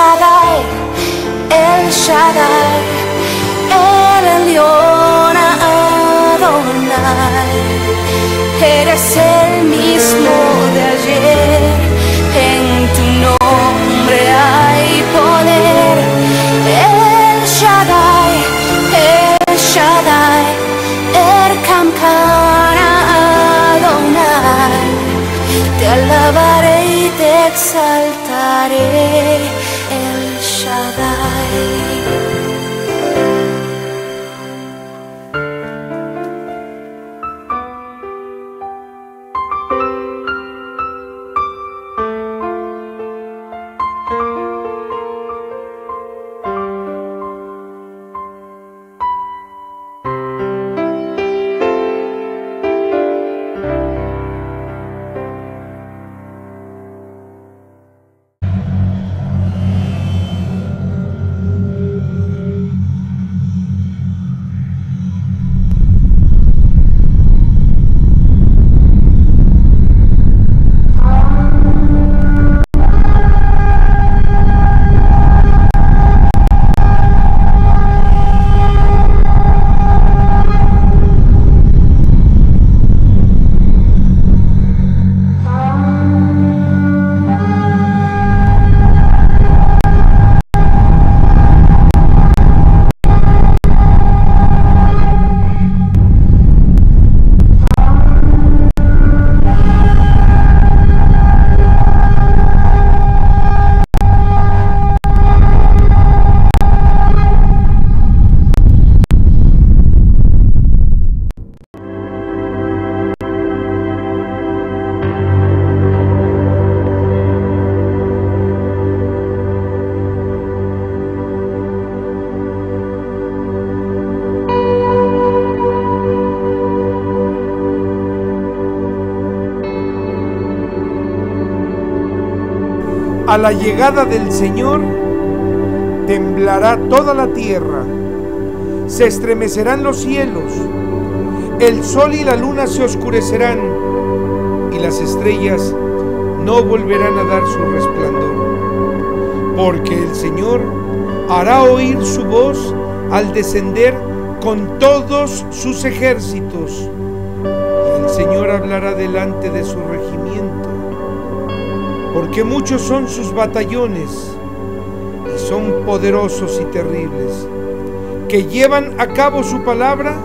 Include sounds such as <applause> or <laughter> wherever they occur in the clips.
Shaddai, el Shaddai, el Elión Adonai. Eres el mismo de ayer, en tu nombre hay poder. El Shaddai, el Shaddai, el Kamkana Adonai. Te alabaré y te exaltaré, A la llegada del Señor temblará toda la tierra, se estremecerán los cielos, el sol y la luna se oscurecerán y las estrellas no volverán a dar su resplandor. porque el Señor hará oír su voz al descender con todos sus ejércitos. Y el Señor hablará delante de su regimiento, porque muchos son sus batallones y son poderosos y terribles, que llevan a cabo su palabra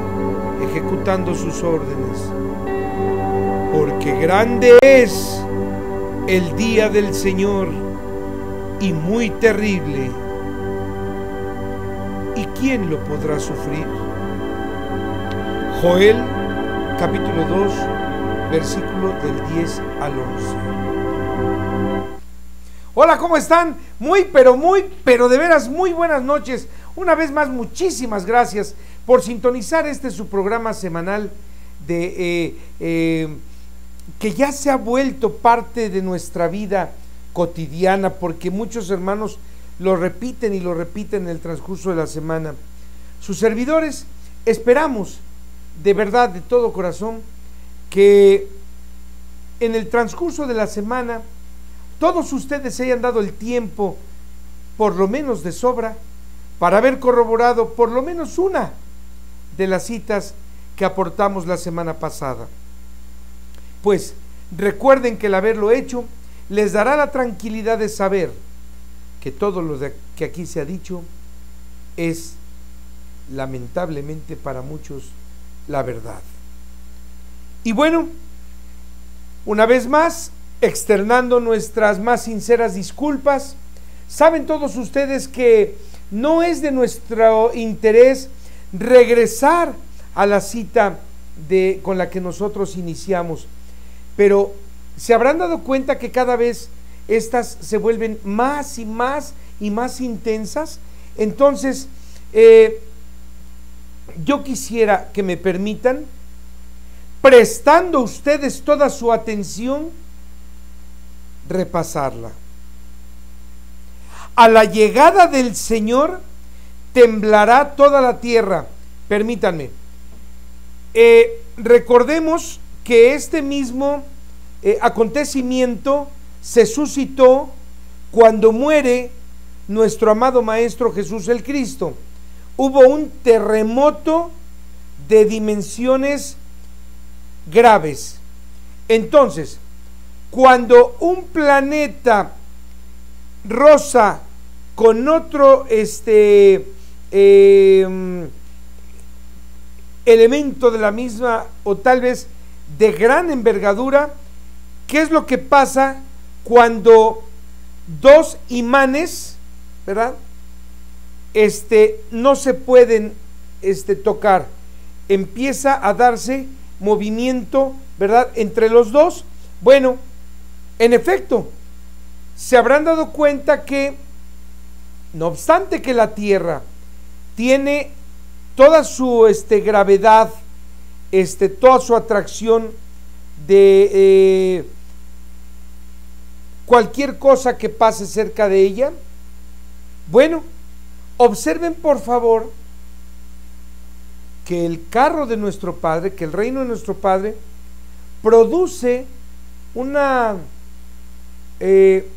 ejecutando sus órdenes. Porque grande es el día del Señor y muy terrible. ¿Y quién lo podrá sufrir? Joel capítulo 2 versículo del 10 al 11. Hola, ¿cómo están? Muy, pero muy, pero de veras muy buenas noches. Una vez más, muchísimas gracias por sintonizar este su programa semanal de eh, eh, que ya se ha vuelto parte de nuestra vida cotidiana, porque muchos hermanos lo repiten y lo repiten en el transcurso de la semana. Sus servidores esperamos de verdad, de todo corazón, que en el transcurso de la semana todos ustedes se hayan dado el tiempo, por lo menos de sobra, para haber corroborado por lo menos una de las citas que aportamos la semana pasada. Pues recuerden que el haberlo hecho les dará la tranquilidad de saber que todo lo que aquí se ha dicho es lamentablemente para muchos la verdad. Y bueno, una vez más, externando nuestras más sinceras disculpas, saben todos ustedes que no es de nuestro interés regresar a la cita de, con la que nosotros iniciamos, pero se habrán dado cuenta que cada vez estas se vuelven más y más y más intensas. Entonces, eh, yo quisiera que me permitan, prestando ustedes toda su atención, repasarla. A la llegada del Señor temblará toda la tierra. Permítanme. Eh, recordemos que este mismo eh, acontecimiento se suscitó cuando muere nuestro amado Maestro Jesús el Cristo. Hubo un terremoto de dimensiones graves. Entonces, cuando un planeta rosa con otro este, em, elemento de la misma o tal vez de gran envergadura, ¿qué es lo que pasa cuando dos imanes, ¿verdad? Este, no se pueden este, tocar. Empieza a darse movimiento, ¿verdad? Entre los dos. Bueno, en efecto, se habrán dado cuenta que, no obstante que la Tierra tiene toda su este, gravedad, este, toda su atracción de eh, cualquier cosa que pase cerca de ella, bueno, observen por favor que el carro de nuestro Padre, que el reino de nuestro Padre, produce una eh,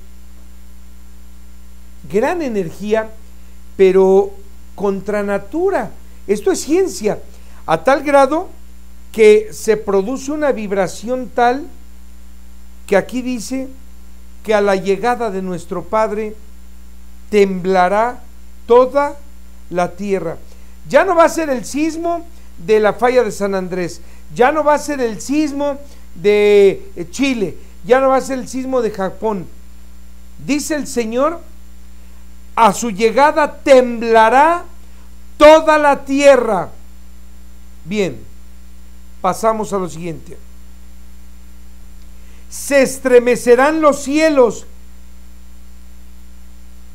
gran energía, pero contra natura. Esto es ciencia, a tal grado que se produce una vibración tal que aquí dice que a la llegada de nuestro Padre temblará toda la tierra. Ya no va a ser el sismo de la falla de San Andrés, ya no va a ser el sismo de Chile, ya no va a ser el sismo de Japón. Dice el Señor a su llegada temblará toda la tierra. Bien, pasamos a lo siguiente. Se estremecerán los cielos.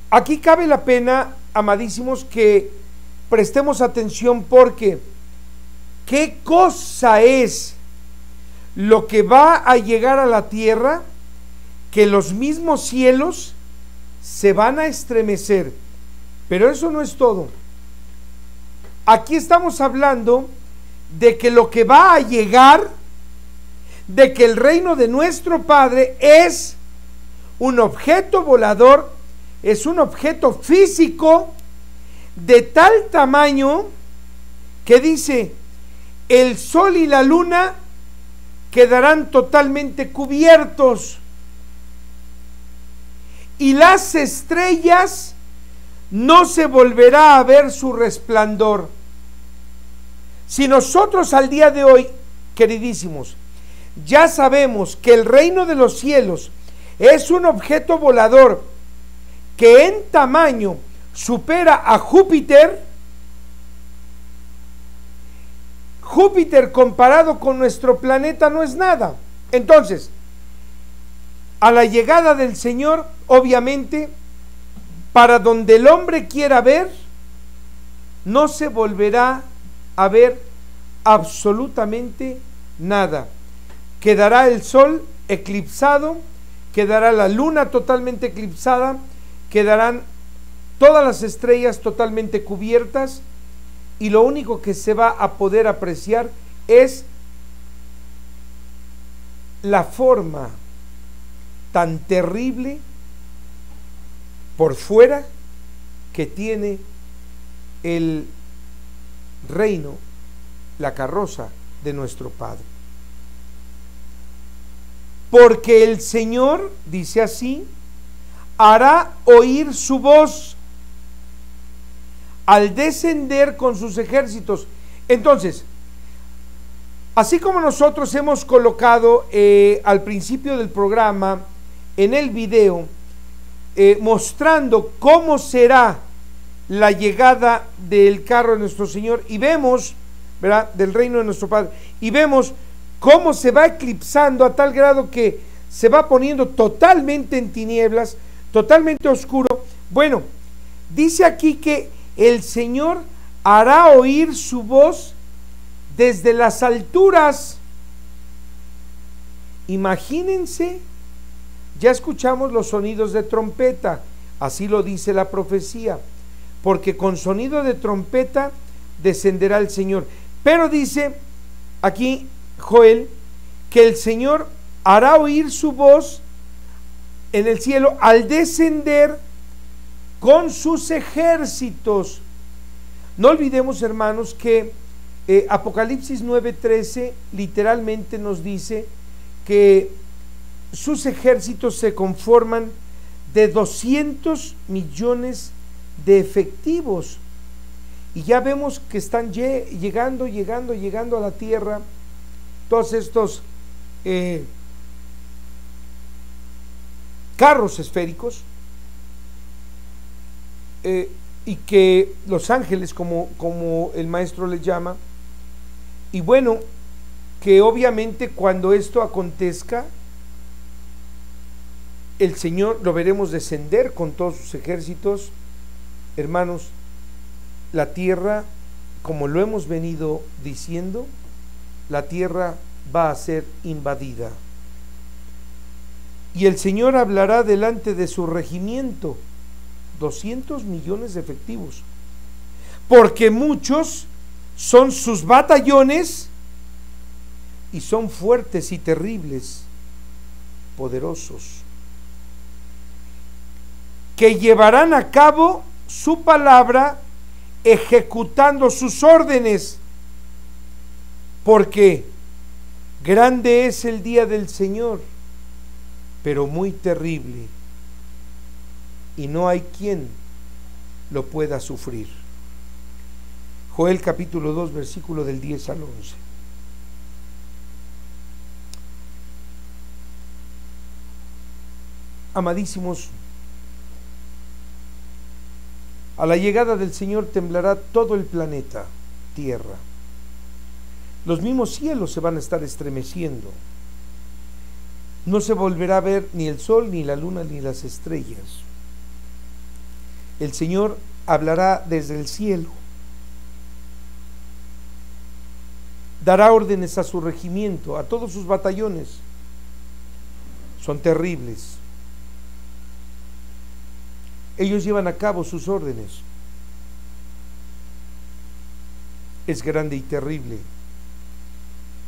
Aquí cabe la pena, amadísimos, que prestemos atención porque ¿qué cosa es lo que va a llegar a la tierra que los mismos cielos se van a estremecer. Pero eso no es todo. Aquí estamos hablando de que lo que va a llegar, de que el reino de nuestro Padre es un objeto volador es un objeto físico de tal tamaño que dice, el sol y la luna quedarán totalmente cubiertos y las estrellas no se volverá a ver su resplandor. Si nosotros al día de hoy, queridísimos, ya sabemos que el reino de los cielos es un objeto volador que en tamaño supera a Júpiter, Júpiter comparado con nuestro planeta no es nada. Entonces, a la llegada del Señor, obviamente, para donde el hombre quiera ver, no se volverá a ver absolutamente nada. Quedará el sol eclipsado, quedará la luna totalmente eclipsada, quedarán todas las estrellas totalmente cubiertas y lo único que se va a poder apreciar es la forma tan terrible por fuera que tiene el reino, la carroza de nuestro Padre. Porque el Señor, dice así, hará oír su voz al descender con sus ejércitos. Entonces, así como nosotros hemos colocado eh, al principio del programa en el video, eh, mostrando cómo será la llegada del carro de nuestro Señor y vemos, ¿verdad?, del reino de nuestro Padre, y vemos cómo se va eclipsando a tal grado que se va poniendo totalmente en tinieblas, totalmente oscuro. Bueno, dice aquí que el Señor hará oír su voz desde las alturas. Imagínense ya escuchamos los sonidos de trompeta, así lo dice la profecía, porque con sonido de trompeta descenderá el Señor. Pero dice aquí Joel que el Señor hará oír su voz en el cielo al descender con sus ejércitos. No olvidemos, hermanos, que eh, Apocalipsis 9:13 literalmente nos dice que sus ejércitos se conforman de 200 millones de efectivos. Y ya vemos que están llegando, llegando, llegando a la tierra todos estos eh, carros esféricos eh, y que los ángeles, como, como el maestro les llama, y bueno, que obviamente cuando esto acontezca, el Señor lo veremos descender con todos sus ejércitos. Hermanos, la tierra, como lo hemos venido diciendo, la tierra va a ser invadida. Y el Señor hablará delante de su regimiento, 200 millones de efectivos, porque muchos son sus batallones y son fuertes y terribles, poderosos que llevarán a cabo su palabra ejecutando sus órdenes, porque grande es el día del Señor, pero muy terrible, y no hay quien lo pueda sufrir. Joel capítulo 2, versículo del 10 al 11. Amadísimos, a la llegada del Señor temblará todo el planeta, tierra. Los mismos cielos se van a estar estremeciendo. No se volverá a ver ni el sol, ni la luna, ni las estrellas. El Señor hablará desde el cielo. Dará órdenes a su regimiento, a todos sus batallones. Son terribles ellos llevan a cabo sus órdenes. Es grande y terrible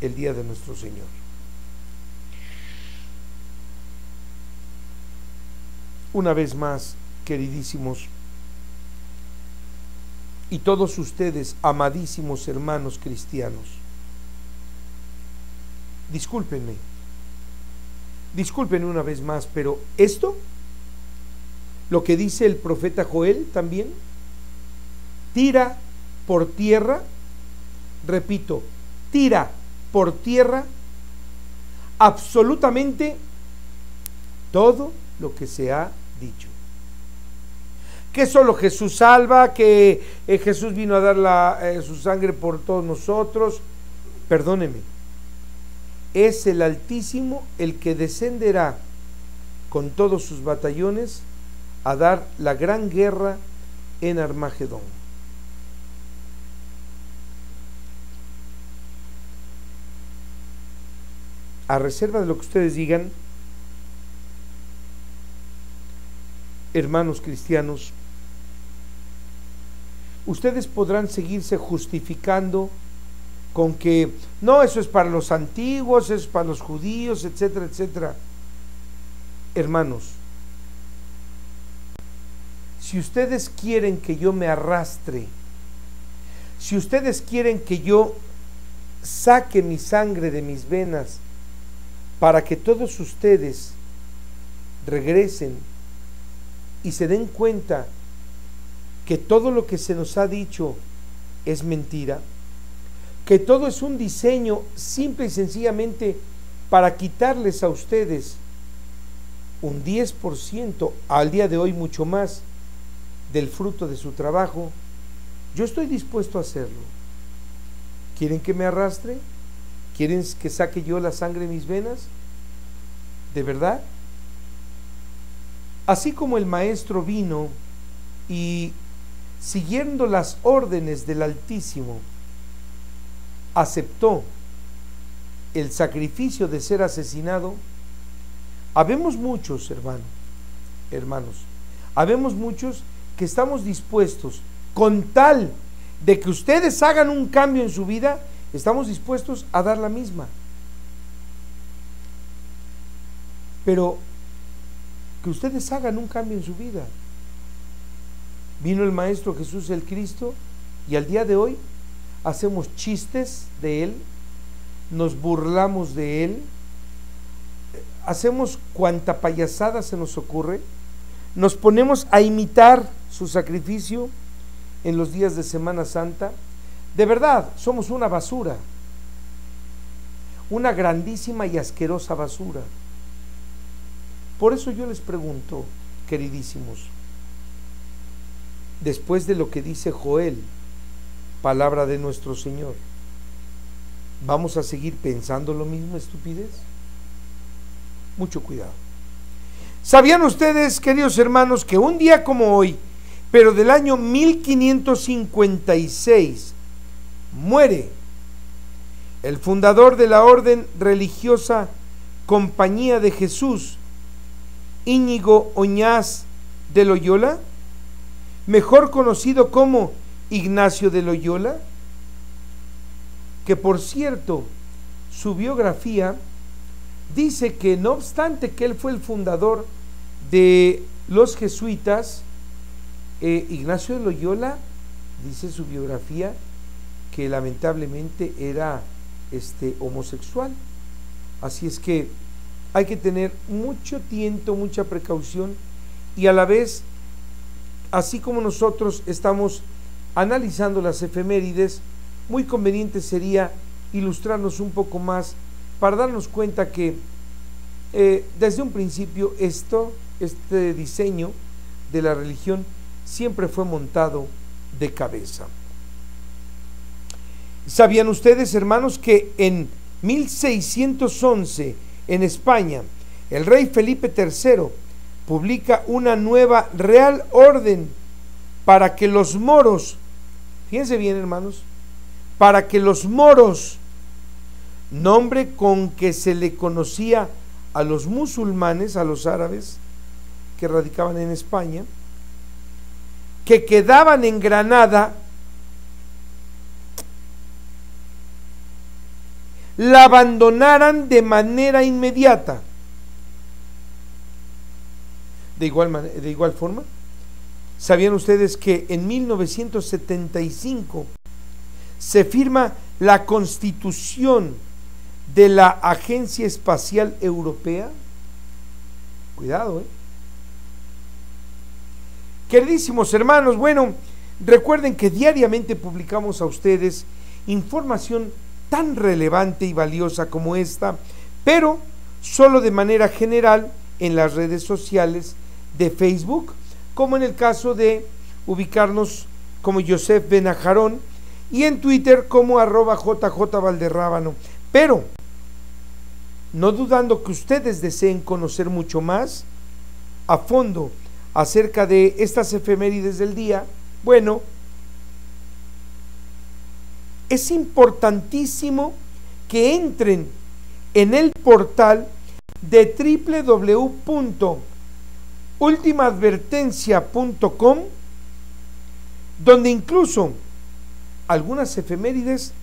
el día de nuestro Señor. Una vez más, queridísimos, y todos ustedes, amadísimos hermanos cristianos, discúlpenme, discúlpenme una vez más, pero esto, lo que dice el profeta Joel también, tira por tierra, repito, tira por tierra absolutamente todo lo que se ha dicho que solo Jesús salva, que eh, Jesús vino a dar la, eh, su sangre por todos nosotros. Perdóneme, es el Altísimo el que descenderá con todos sus batallones a dar la gran guerra en Armagedón. A reserva de lo que ustedes digan, hermanos cristianos, ustedes podrán seguirse justificando con que no, eso es para los antiguos, eso es para los judíos, etcétera, etcétera. Hermanos, si ustedes quieren que yo me arrastre, si ustedes quieren que yo saque mi sangre de mis venas para que todos ustedes regresen y se den cuenta que todo lo que se nos ha dicho es mentira, que todo es un diseño simple y sencillamente para quitarles a ustedes un 10%, al día de hoy mucho más, del fruto de su trabajo, yo estoy dispuesto a hacerlo. ¿Quieren que me arrastre? ¿Quieren que saque yo la sangre de mis venas? ¿De verdad? Así como el maestro vino y siguiendo las órdenes del Altísimo, aceptó el sacrificio de ser asesinado, habemos muchos, hermanos, hermanos, habemos muchos que estamos dispuestos, con tal de que ustedes hagan un cambio en su vida, estamos dispuestos a dar la misma. Pero que ustedes hagan un cambio en su vida. Vino el Maestro Jesús el Cristo y al día de hoy hacemos chistes de Él, nos burlamos de Él, hacemos cuanta payasada se nos ocurre, nos ponemos a imitar su sacrificio en los días de Semana Santa. De verdad, somos una basura, una grandísima y asquerosa basura. Por eso yo les pregunto, queridísimos, después de lo que dice Joel, palabra de nuestro Señor, ¿vamos a seguir pensando lo mismo, estupidez? Mucho cuidado. ¿Sabían ustedes, queridos hermanos, que un día como hoy, pero del año 1556, muere el fundador de la orden religiosa Compañía de Jesús, Íñigo Oñaz de Loyola? Mejor conocido como Ignacio de Loyola, que por cierto, su biografía dice que no obstante que él fue el fundador de los jesuitas, eh, Ignacio de Loyola, dice su biografía, que lamentablemente era este, homosexual. Así es que hay que tener mucho tiento, mucha precaución y a la vez así como nosotros estamos analizando las efemérides, muy conveniente sería ilustrarnos un poco más para darnos cuenta que eh, desde un principio esto, este diseño de la religión siempre fue montado de cabeza. ¿Sabían ustedes, hermanos, que en 1611 en España el rey Felipe III publica una nueva real orden para que los moros, fíjense bien hermanos, para que los moros, nombre con que se le conocía a los musulmanes, a los árabes que radicaban en España, que quedaban en Granada, la abandonaran de manera inmediata. De igual, de igual forma, ¿Sabían ustedes que en 1975 se firma la constitución de la Agencia Espacial Europea? Cuidado, ¿eh? Queridísimos hermanos, bueno, recuerden que diariamente publicamos a ustedes información tan relevante y valiosa como esta, pero solo de manera general en las redes sociales de Facebook, como en el caso de ubicarnos como Joseph Benajarón y en Twitter como arroba JJ Valderrábano. Pero, no dudando que ustedes deseen conocer mucho más a fondo acerca de estas efemérides del día, bueno, es importantísimo que entren en el portal de www.ultimaadvertencia.com donde incluso algunas efemérides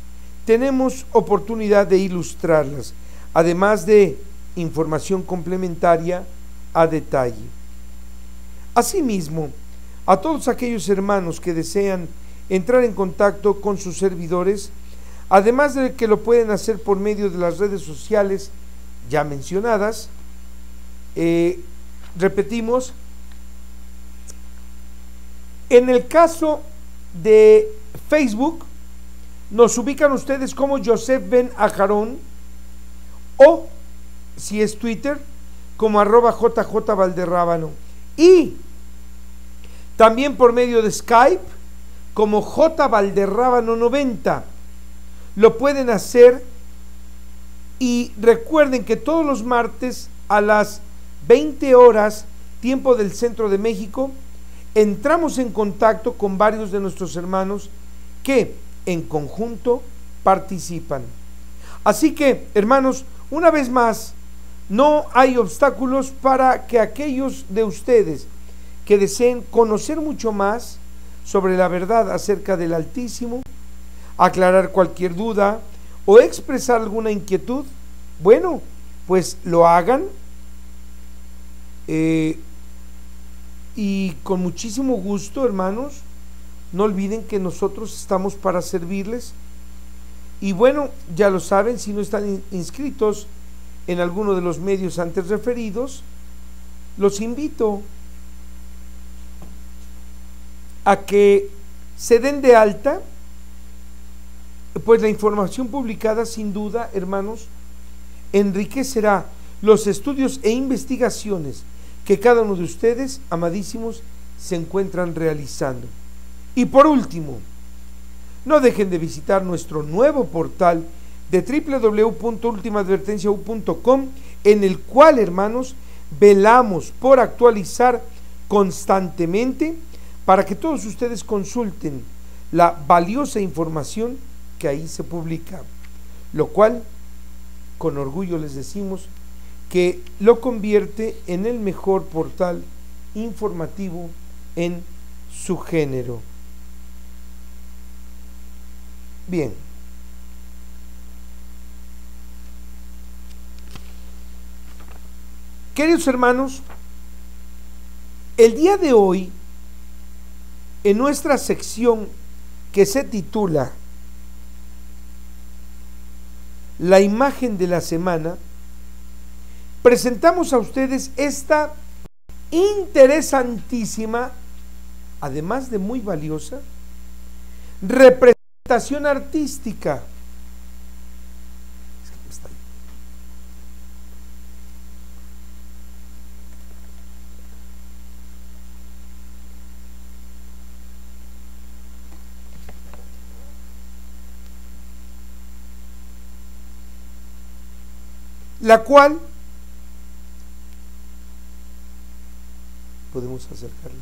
tenemos oportunidad de ilustrarlas, además de información complementaria a detalle. Asimismo, a todos aquellos hermanos que desean entrar en contacto con sus servidores, además de que lo pueden hacer por medio de las redes sociales ya mencionadas, eh, repetimos, en el caso de Facebook, nos ubican ustedes como Joseph Ben Ajarón o, si es Twitter, como arroba JJ Valderrábano. Y también por medio de Skype, como J Valderrábano 90. Lo pueden hacer y recuerden que todos los martes a las 20 horas, tiempo del centro de México, entramos en contacto con varios de nuestros hermanos que en conjunto participan. Así que, hermanos, una vez más, no hay obstáculos para que aquellos de ustedes que deseen conocer mucho más sobre la verdad acerca del Altísimo, aclarar cualquier duda o expresar alguna inquietud, bueno, pues lo hagan eh, y con muchísimo gusto, hermanos, no olviden que nosotros estamos para servirles. Y bueno, ya lo saben, si no están inscritos en alguno de los medios antes referidos, los invito a que se den de alta, pues la información publicada sin duda, hermanos, enriquecerá los estudios e investigaciones que cada uno de ustedes, amadísimos, se encuentran realizando. Y por último, no dejen de visitar nuestro nuevo portal de www.ultimaadvertenciau.com en el cual, hermanos, velamos por actualizar constantemente para que todos ustedes consulten la valiosa información que ahí se publica, lo cual con orgullo les decimos que lo convierte en el mejor portal informativo en su género. Bien. Queridos hermanos, el día de hoy en nuestra sección que se titula La imagen de la semana, presentamos a ustedes esta interesantísima, además de muy valiosa, representación artística. La cual podemos acercarle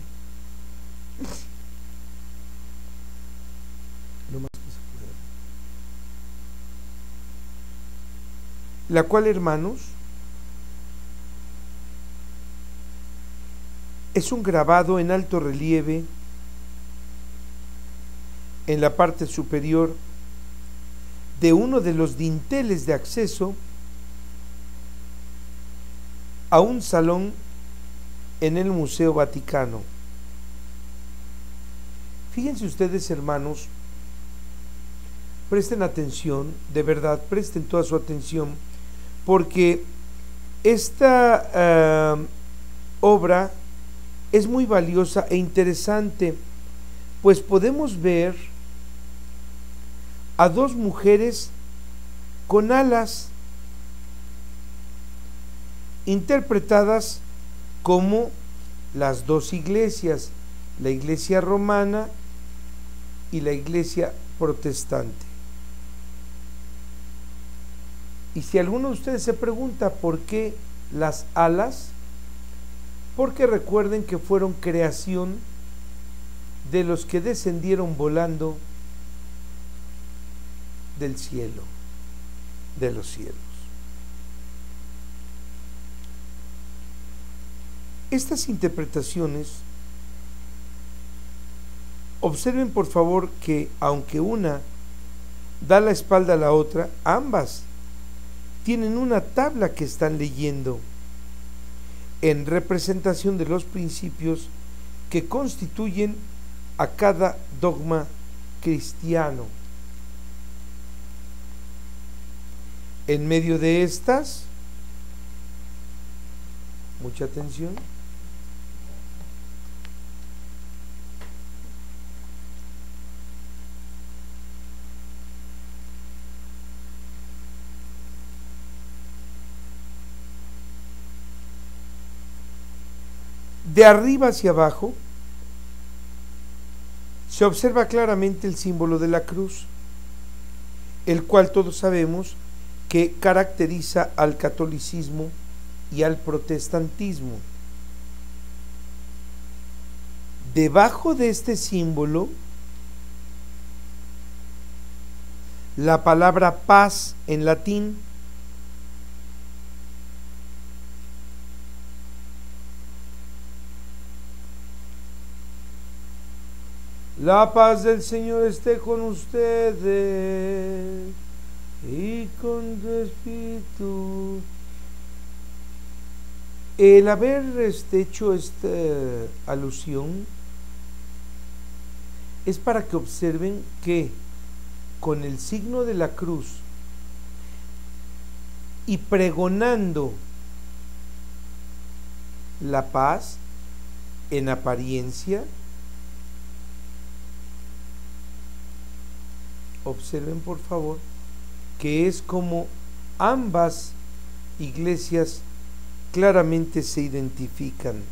lo más que se pueda. La cual, hermanos, es un grabado en alto relieve en la parte superior de uno de los dinteles de acceso a un salón en el Museo Vaticano. Fíjense ustedes, hermanos, presten atención, de verdad, presten toda su atención, porque esta eh, obra es muy valiosa e interesante, pues podemos ver a dos mujeres con alas interpretadas como las dos iglesias, la iglesia romana y la iglesia protestante. Y si alguno de ustedes se pregunta por qué las alas, porque recuerden que fueron creación de los que descendieron volando del cielo, de los cielos. Estas interpretaciones, observen por favor que aunque una da la espalda a la otra, ambas tienen una tabla que están leyendo en representación de los principios que constituyen a cada dogma cristiano. En medio de estas, mucha atención, De arriba hacia abajo se observa claramente el símbolo de la cruz, el cual todos sabemos que caracteriza al catolicismo y al protestantismo. Debajo de este símbolo, la palabra paz en latín La paz del Señor esté con ustedes y con tu espíritu. El haber este, hecho esta alusión es para que observen que con el signo de la cruz y pregonando la paz en apariencia, observen por favor que es como ambas iglesias claramente se identifican.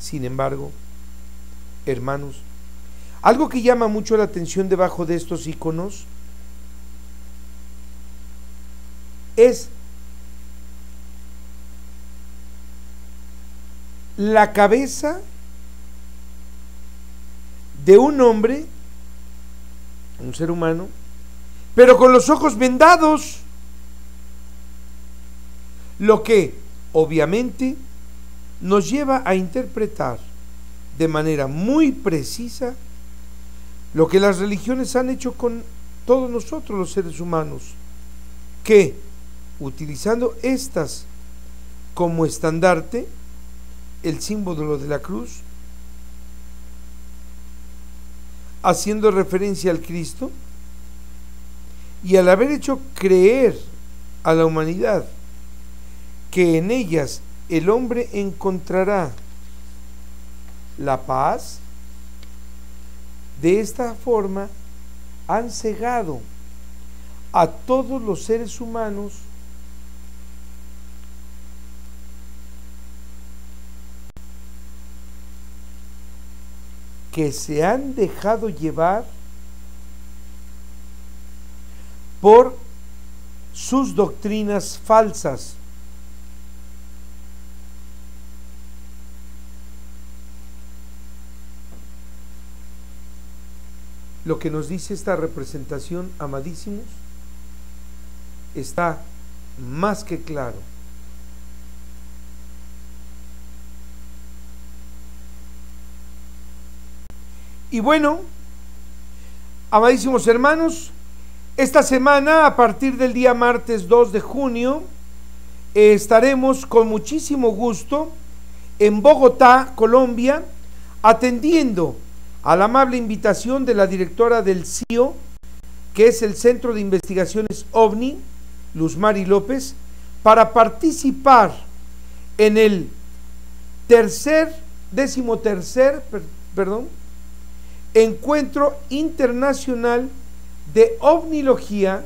Sin embargo, hermanos, algo que llama mucho la atención debajo de estos iconos es la cabeza de un hombre, un ser humano, pero con los ojos vendados, lo que obviamente nos lleva a interpretar de manera muy precisa lo que las religiones han hecho con todos nosotros los seres humanos, que utilizando estas como estandarte, el símbolo de la cruz, haciendo referencia al Cristo, y al haber hecho creer a la humanidad que en ellas el hombre encontrará la paz, de esta forma han cegado a todos los seres humanos que se han dejado llevar por sus doctrinas falsas. Lo que nos dice esta representación, amadísimos, está más que claro. Y bueno, amadísimos hermanos, esta semana, a partir del día martes 2 de junio, estaremos con muchísimo gusto en Bogotá, Colombia, atendiendo a la amable invitación de la directora del CIO, que es el Centro de Investigaciones OVNI, Luz Mari López, para participar en el tercer, décimo tercer, perdón, encuentro internacional de ovnilogía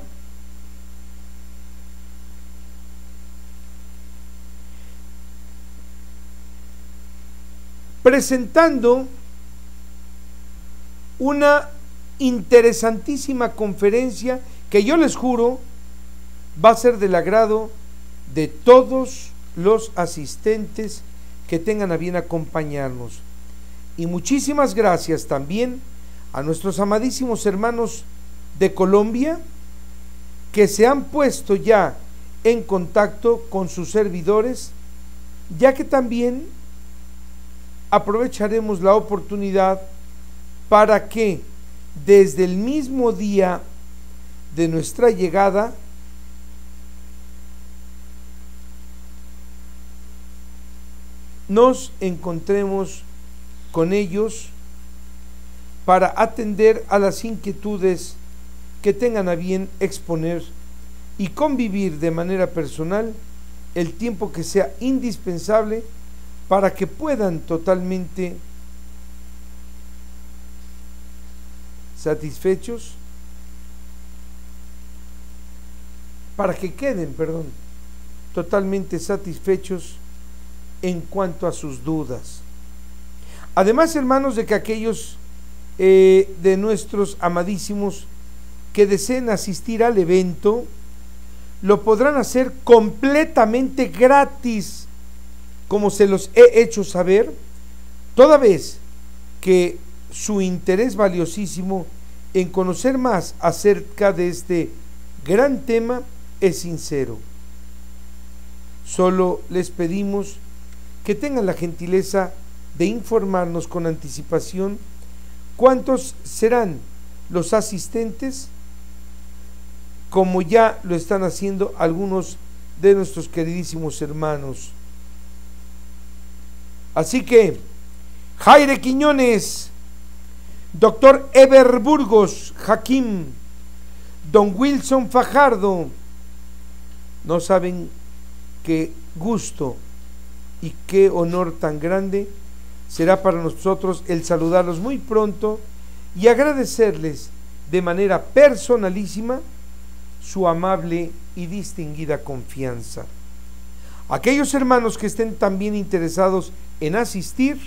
presentando una interesantísima conferencia que yo les juro va a ser del agrado de todos los asistentes que tengan a bien acompañarnos. Y muchísimas gracias también a nuestros amadísimos hermanos de Colombia que se han puesto ya en contacto con sus servidores, ya que también aprovecharemos la oportunidad para que desde el mismo día de nuestra llegada nos encontremos con ellos para atender a las inquietudes que tengan a bien exponer y convivir de manera personal el tiempo que sea indispensable para que puedan totalmente satisfechos, para que queden, perdón, totalmente satisfechos en cuanto a sus dudas. Además, hermanos, de que aquellos eh, de nuestros amadísimos que deseen asistir al evento, lo podrán hacer completamente gratis como se los he hecho saber, toda vez que su interés valiosísimo en conocer más acerca de este gran tema es sincero. Solo les pedimos que tengan la gentileza de informarnos con anticipación cuántos serán los asistentes, como ya lo están haciendo algunos de nuestros queridísimos hermanos. Así que, Jaire Quiñones, doctor Eber Burgos, Jaquín, don Wilson Fajardo, no saben qué gusto y qué honor tan grande será para nosotros el saludarlos muy pronto y agradecerles de manera personalísima su amable y distinguida confianza. Aquellos hermanos que estén también interesados en asistir,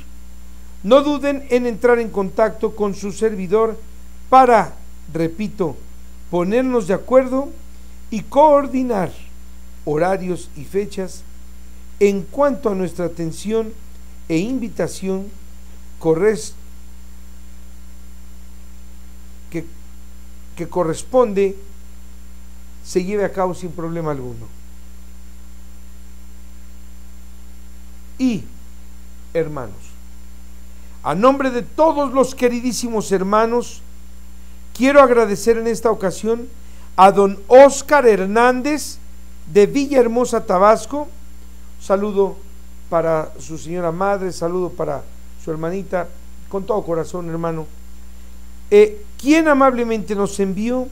no duden en entrar en contacto con su servidor para, repito, ponernos de acuerdo y coordinar horarios y fechas en cuanto a nuestra atención e invitación que, que corresponde se lleve a cabo sin problema alguno. Y hermanos. A nombre de todos los queridísimos hermanos, quiero agradecer en esta ocasión a don Óscar Hernández de Villahermosa, Tabasco. Saludo para su señora madre, saludo para su hermanita, con todo corazón, hermano. Eh, quien amablemente nos envió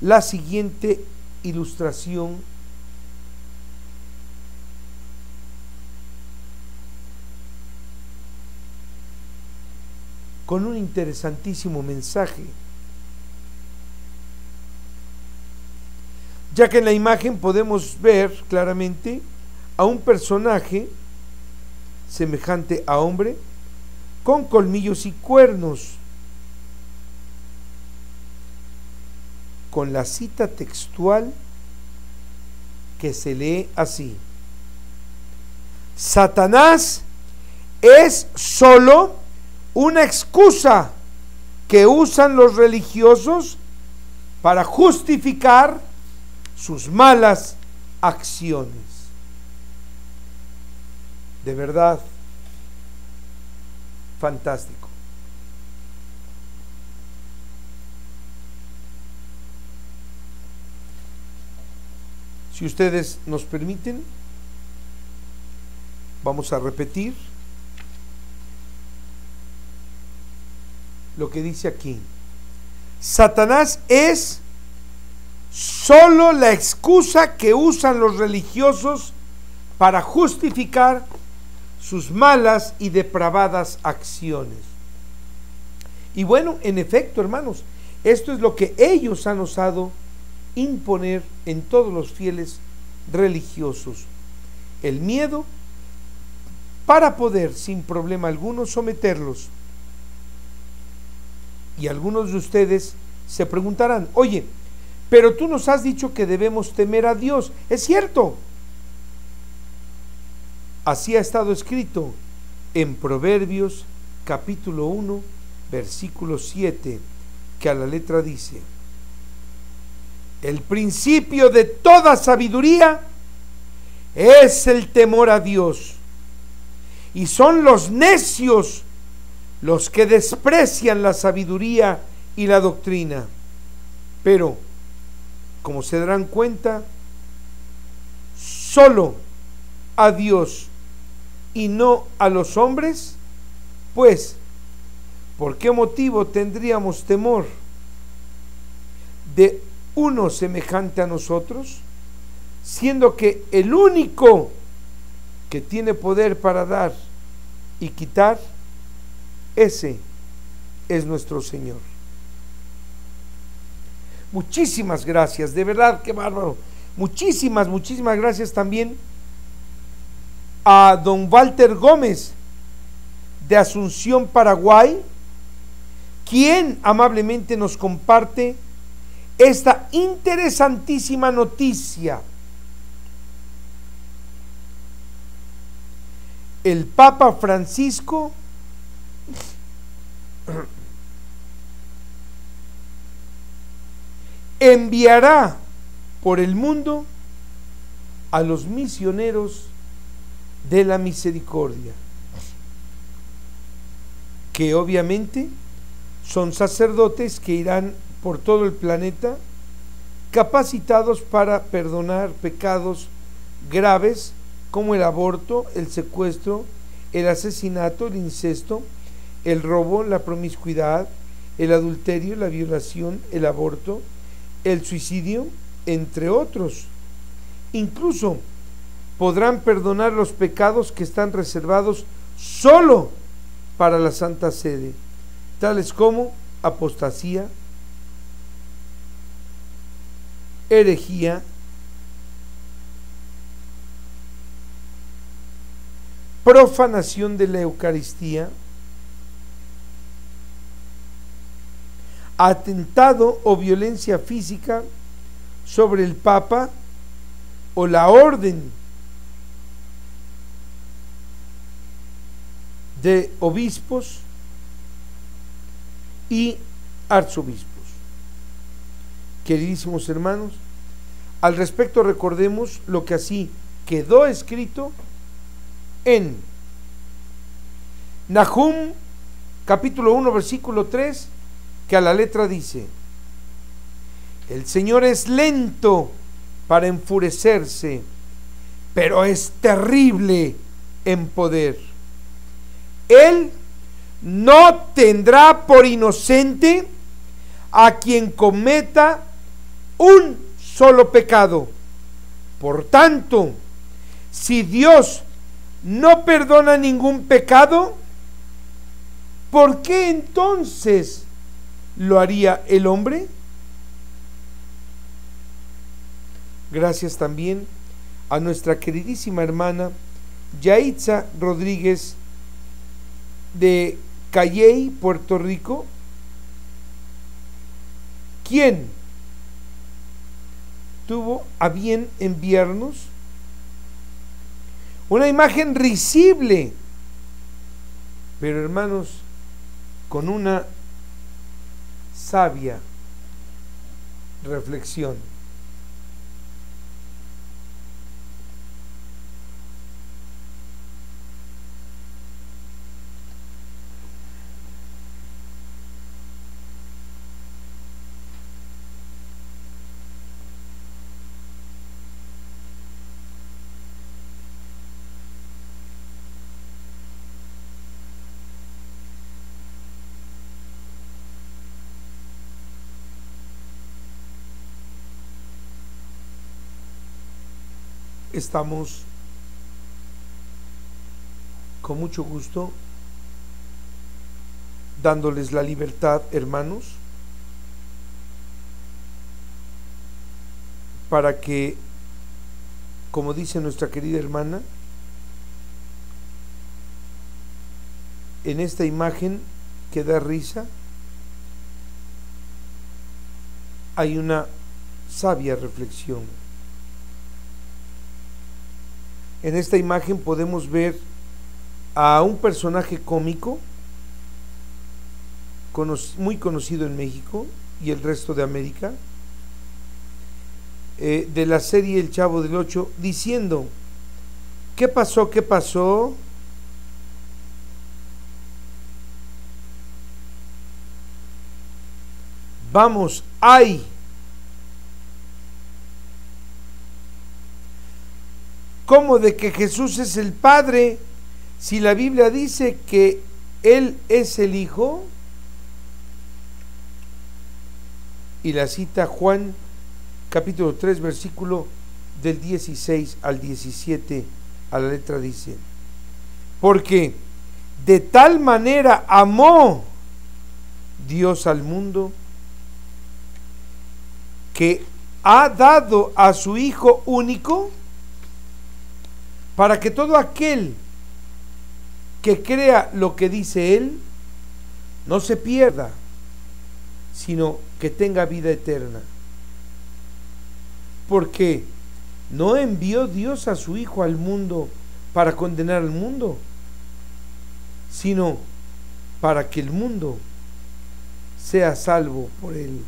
la siguiente ilustración con un interesantísimo mensaje. Ya que en la imagen podemos ver claramente a un personaje semejante a hombre con colmillos y cuernos. Con la cita textual que se lee así. Satanás es solo una excusa que usan los religiosos para justificar sus malas acciones. De verdad, fantástico. Si ustedes nos permiten, Vamos a repetir lo que dice aquí. Satanás es solo la excusa que usan los religiosos para justificar sus malas y depravadas acciones. Y bueno, en efecto, hermanos, esto es lo que ellos han osado imponer en todos los fieles religiosos. El miedo para poder sin problema alguno someterlos. Y algunos de ustedes se preguntarán, oye, pero tú nos has dicho que debemos temer a Dios. Es cierto. Así ha estado escrito en Proverbios capítulo 1, versículo 7, que a la letra dice, el principio de toda sabiduría es el temor a Dios. Y son los necios los que desprecian la sabiduría y la doctrina. Pero como se darán cuenta, solo a Dios y no a los hombres, pues, ¿por qué motivo tendríamos temor de uno semejante a nosotros, siendo que el único que tiene poder para dar y quitar, ese es nuestro Señor? Muchísimas gracias, de verdad, qué bárbaro. Muchísimas, muchísimas gracias también a don Walter Gómez de Asunción, Paraguay, quien amablemente nos comparte esta interesantísima noticia. El Papa Francisco enviará por el mundo a los misioneros de la misericordia, que obviamente son sacerdotes que irán por todo el planeta capacitados para perdonar pecados graves como el aborto, el secuestro, el asesinato, el incesto, el robo, la promiscuidad, el adulterio, la violación, el aborto, el suicidio, entre otros. Incluso podrán perdonar los pecados que están reservados solo para la Santa Sede, tales como apostasía, herejía, profanación de la Eucaristía, atentado o violencia física sobre el Papa o la orden de obispos y arzobispos. Queridísimos hermanos, al respecto recordemos lo que así quedó escrito en Nahum capítulo 1 versículo 3 que a la letra dice, el Señor es lento para enfurecerse, pero es terrible en poder. Él no tendrá por inocente a quien cometa un solo pecado. Por tanto, si Dios no perdona ningún pecado, ¿por qué entonces lo haría el hombre? Gracias también a nuestra queridísima hermana Yaitza Rodríguez de Calley, Puerto Rico, quien tuvo a bien enviarnos una imagen risible, pero hermanos, con una sabia reflexión. Estamos con mucho gusto dándoles la libertad, hermanos, para que, como dice nuestra querida hermana, en esta imagen que da risa, hay una sabia reflexión. En esta imagen podemos ver a un personaje cómico muy conocido en México y el resto de América, eh, de la serie El Chavo del Ocho, diciendo, ¿qué pasó? ¿Qué pasó? Vamos, ay. ¿Cómo de que Jesús es el Padre si la Biblia dice que Él es el Hijo? Y la cita Juan capítulo 3 versículo del 16 al 17 a la letra dice, porque de tal manera amó Dios al mundo que ha dado a su Hijo único para que todo aquel que crea lo que dice Él no se pierda, sino que tenga vida eterna. Porque no envió Dios a su Hijo al mundo para condenar al mundo, sino para que el mundo sea salvo por él.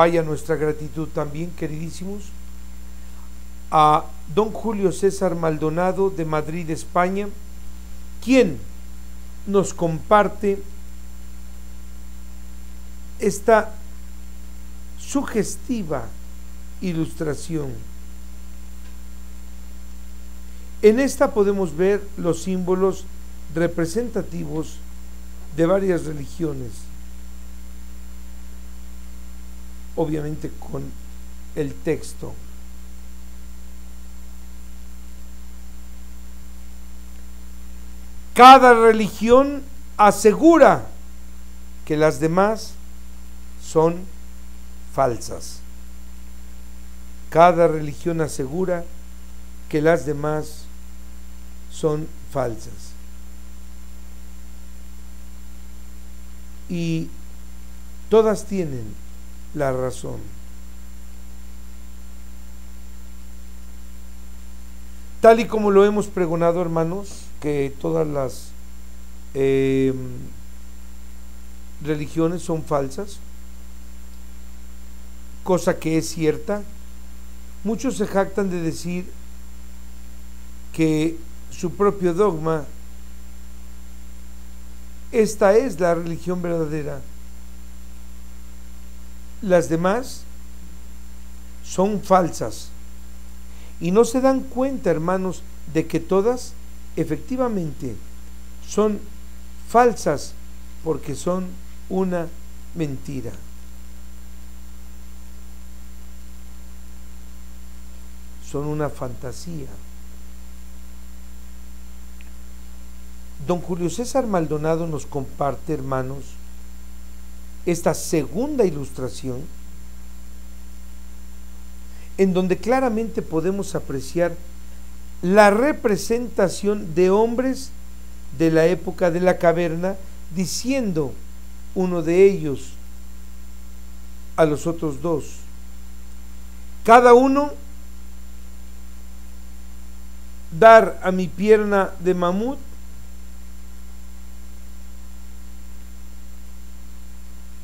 Vaya nuestra gratitud también, queridísimos, a don Julio César Maldonado de Madrid, España, quien nos comparte esta sugestiva ilustración. En esta podemos ver los símbolos representativos de varias religiones obviamente con el texto. Cada religión asegura que las demás son falsas. Cada religión asegura que las demás son falsas. Y todas tienen la razón. Tal y como lo hemos pregonado, hermanos, que todas las eh, religiones son falsas, cosa que es cierta, muchos se jactan de decir que su propio dogma, esta es la religión verdadera las demás son falsas. Y no se dan cuenta, hermanos, de que todas efectivamente son falsas porque son una mentira. Son una fantasía. Don Julio César Maldonado nos comparte, hermanos, esta segunda ilustración, en donde claramente podemos apreciar la representación de hombres de la época de la caverna, diciendo uno de ellos a los otros dos, cada uno dar a mi pierna de mamut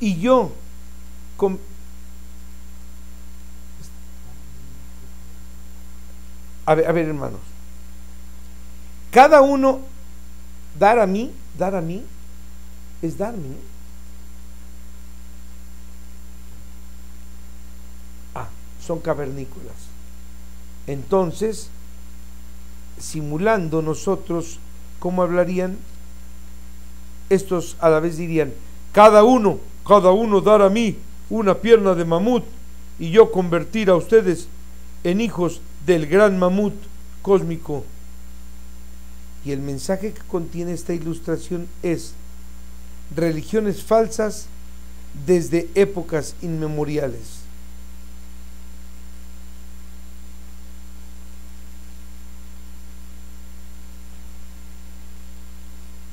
Y yo, a ver, a ver, hermanos, cada uno dar a mí, dar a mí, es darme. Ah, son cavernícolas. Entonces, simulando nosotros cómo hablarían, estos a la vez dirían, cada uno cada uno dar a mí una pierna de mamut y yo convertir a ustedes en hijos del gran mamut cósmico. Y el mensaje que contiene esta ilustración es religiones falsas desde épocas inmemoriales.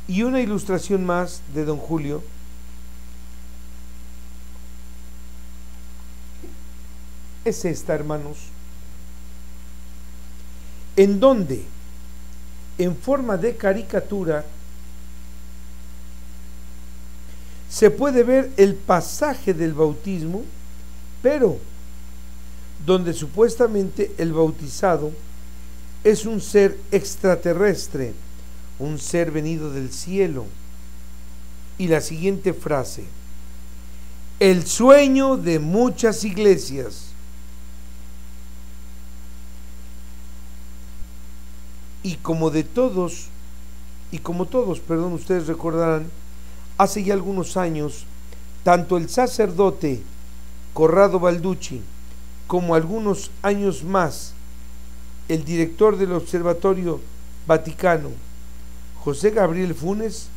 Y una ilustración más de don Julio es esta, hermanos, en donde en forma de caricatura se puede ver el pasaje del bautismo, pero donde supuestamente el bautizado es un ser extraterrestre, un ser venido del cielo. Y la siguiente frase, el sueño de muchas iglesias. Y como de todos, y como todos, perdón, ustedes recordarán, hace ya algunos años, tanto el sacerdote Corrado Balducci como algunos años más, el director del Observatorio Vaticano, José Gabriel Funes,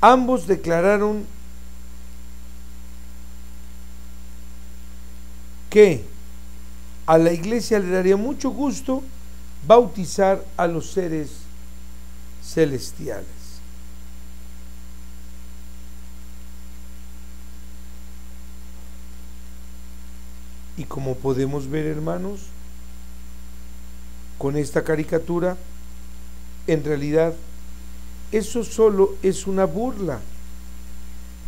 ambos declararon que a la iglesia le daría mucho gusto bautizar a los seres celestiales. Y como podemos ver, hermanos, con esta caricatura, en realidad eso solo es una burla,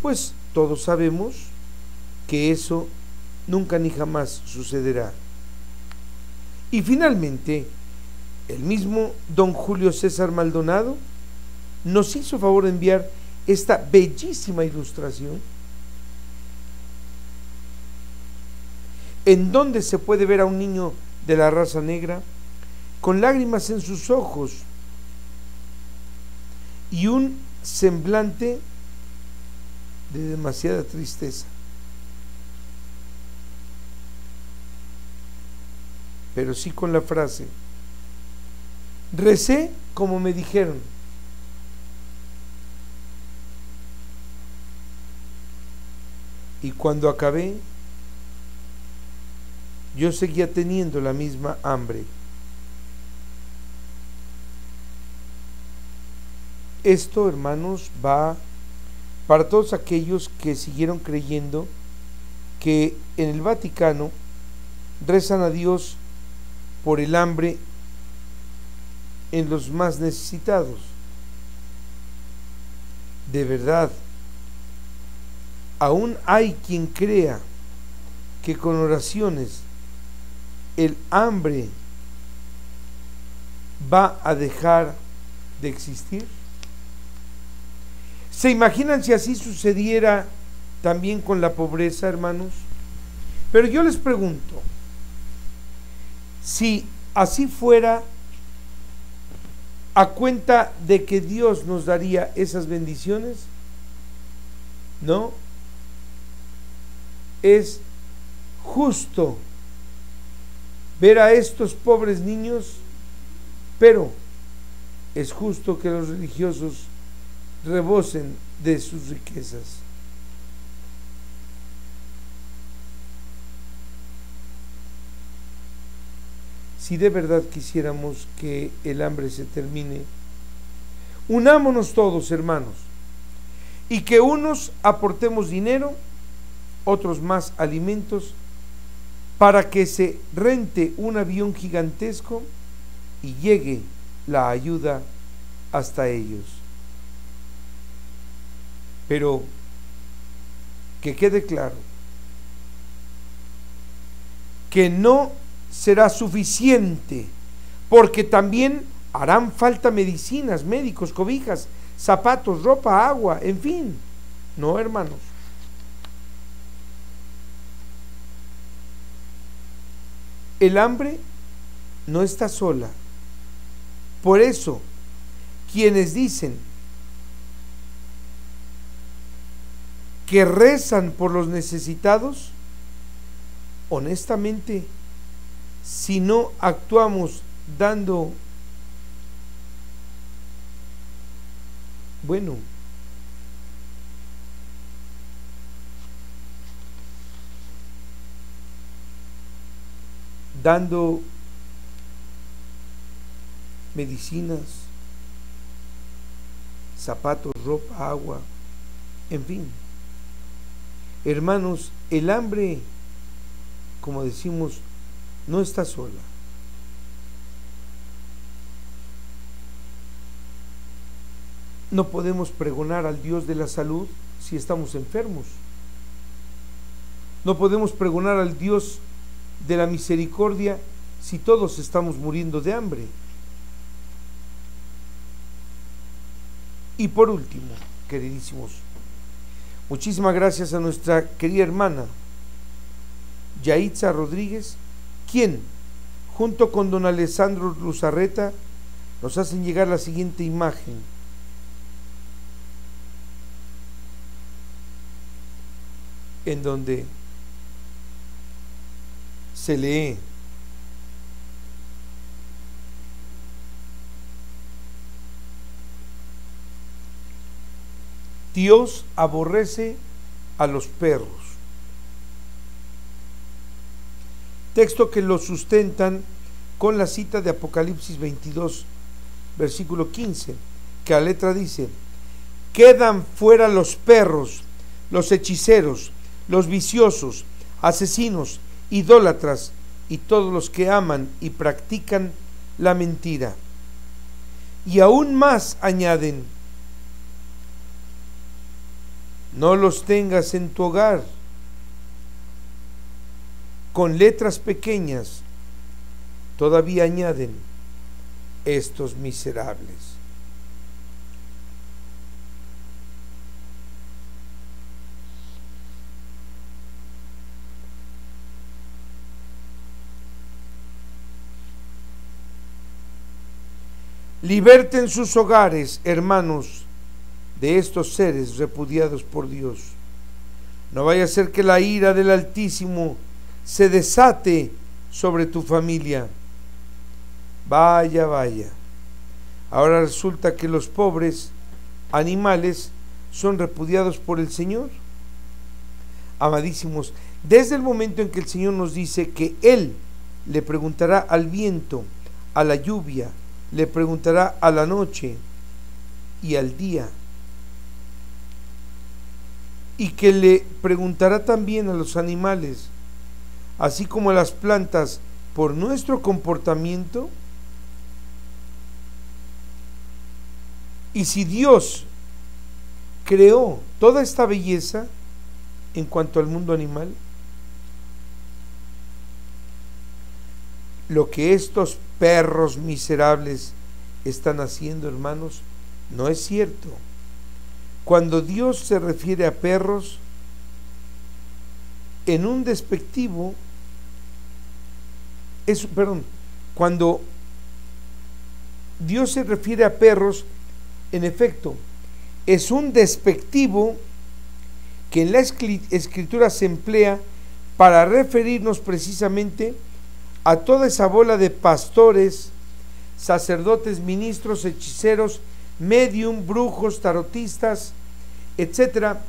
pues todos sabemos que eso nunca ni jamás sucederá. Y finalmente, el mismo don Julio César Maldonado nos hizo favor de enviar esta bellísima ilustración en donde se puede ver a un niño de la raza negra con lágrimas en sus ojos y un semblante de demasiada tristeza. Pero sí con la frase, recé como me dijeron. Y cuando acabé, yo seguía teniendo la misma hambre. Esto, hermanos, va para todos aquellos que siguieron creyendo que en el Vaticano rezan a Dios por el hambre en los más necesitados. De verdad, aún hay quien crea que con oraciones el hambre va a dejar de existir. ¿Se imaginan si así sucediera también con la pobreza, hermanos? Pero yo les pregunto, si así fuera, a cuenta de que Dios nos daría esas bendiciones, ¿no? Es justo ver a estos pobres niños, pero es justo que los religiosos rebosen de sus riquezas. Si de verdad quisiéramos que el hambre se termine, unámonos todos, hermanos, y que unos aportemos dinero, otros más alimentos, para que se rente un avión gigantesco y llegue la ayuda hasta ellos. Pero que quede claro que no será suficiente, porque también harán falta medicinas, médicos, cobijas, zapatos, ropa, agua, en fin. No, hermanos. El hambre no está sola. Por eso, quienes dicen que rezan por los necesitados, honestamente, si no actuamos dando, bueno, dando medicinas, zapatos, ropa, agua, en fin. Hermanos, el hambre, como decimos, no está sola. No podemos pregonar al Dios de la salud si estamos enfermos. No podemos pregonar al Dios de la misericordia si todos estamos muriendo de hambre. Y por último, queridísimos, muchísimas gracias a nuestra querida hermana Yaitza Rodríguez, quien, junto con don Alessandro Luzarreta, nos hacen llegar la siguiente imagen. en donde se lee. Dios aborrece a los perros. Texto que lo sustentan con la cita de Apocalipsis 22, versículo 15, que a letra dice, quedan fuera los perros, los hechiceros, los viciosos, asesinos, idólatras y todos los que aman y practican la mentira. Y aún más añaden, no los tengas en tu hogar con letras pequeñas, todavía añaden estos miserables. Liberten sus hogares, hermanos, de estos seres repudiados por Dios. No vaya a ser que la ira del Altísimo se desate sobre tu familia. Vaya, vaya. Ahora resulta que los pobres animales son repudiados por el Señor. Amadísimos, desde el momento en que el Señor nos dice que Él le preguntará al viento, a la lluvia, le preguntará a la noche y al día. Y que le preguntará también a los animales, así como las plantas, por nuestro comportamiento. Y si Dios creó toda esta belleza en cuanto al mundo animal, lo que estos perros miserables están haciendo, hermanos, no es cierto. Cuando Dios se refiere a perros en un despectivo, es, perdón, cuando Dios se refiere a perros, en efecto, es un despectivo que en la escritura se emplea para referirnos precisamente a toda esa bola de pastores, sacerdotes, ministros, hechiceros, medium, brujos, tarotistas, etcétera,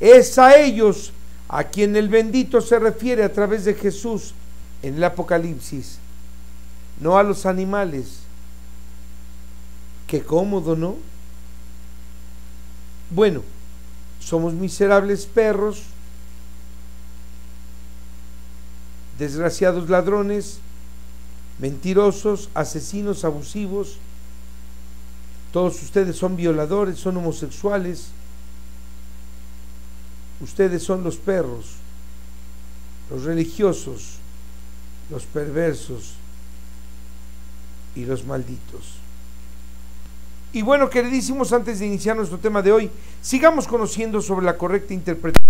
es a ellos a quien el bendito se refiere a través de Jesús en el Apocalipsis, no a los animales. Qué cómodo, ¿no? Bueno, somos miserables perros, desgraciados ladrones, mentirosos, asesinos, abusivos. Todos ustedes son violadores, son homosexuales. Ustedes son los perros, los religiosos, los perversos y los malditos. Y bueno, queridísimos, antes de iniciar nuestro tema de hoy, sigamos conociendo sobre la correcta interpretación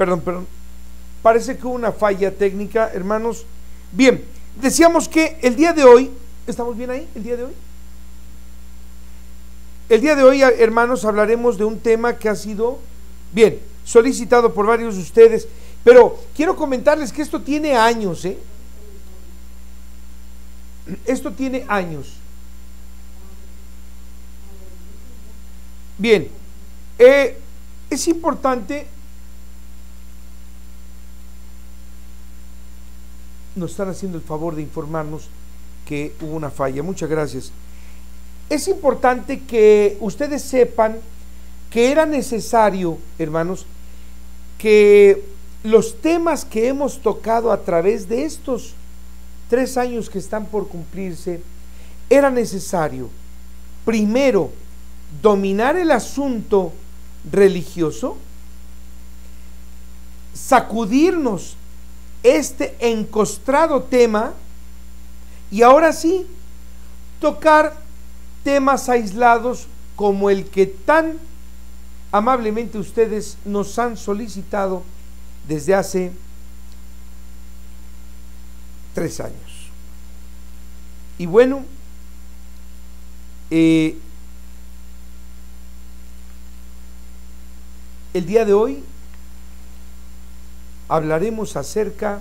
Perdón, perdón. Parece que hubo una falla técnica, hermanos. Bien, decíamos que el día de hoy, ¿estamos bien ahí? El día de hoy. El día de hoy, hermanos, hablaremos de un tema que ha sido, bien, solicitado por varios de ustedes, pero quiero comentarles que esto tiene años, ¿eh? Esto tiene años. Bien, eh, es importante, nos están haciendo el favor de informarnos que hubo una falla. Muchas gracias. Es importante que ustedes sepan que era necesario, hermanos, que los temas que hemos tocado a través de estos tres años que están por cumplirse, era necesario, primero, dominar el asunto religioso, sacudirnos este encostrado tema y ahora sí, tocar temas aislados como el que tan amablemente ustedes nos han solicitado desde hace tres años. Y bueno, eh, el día de hoy hablaremos acerca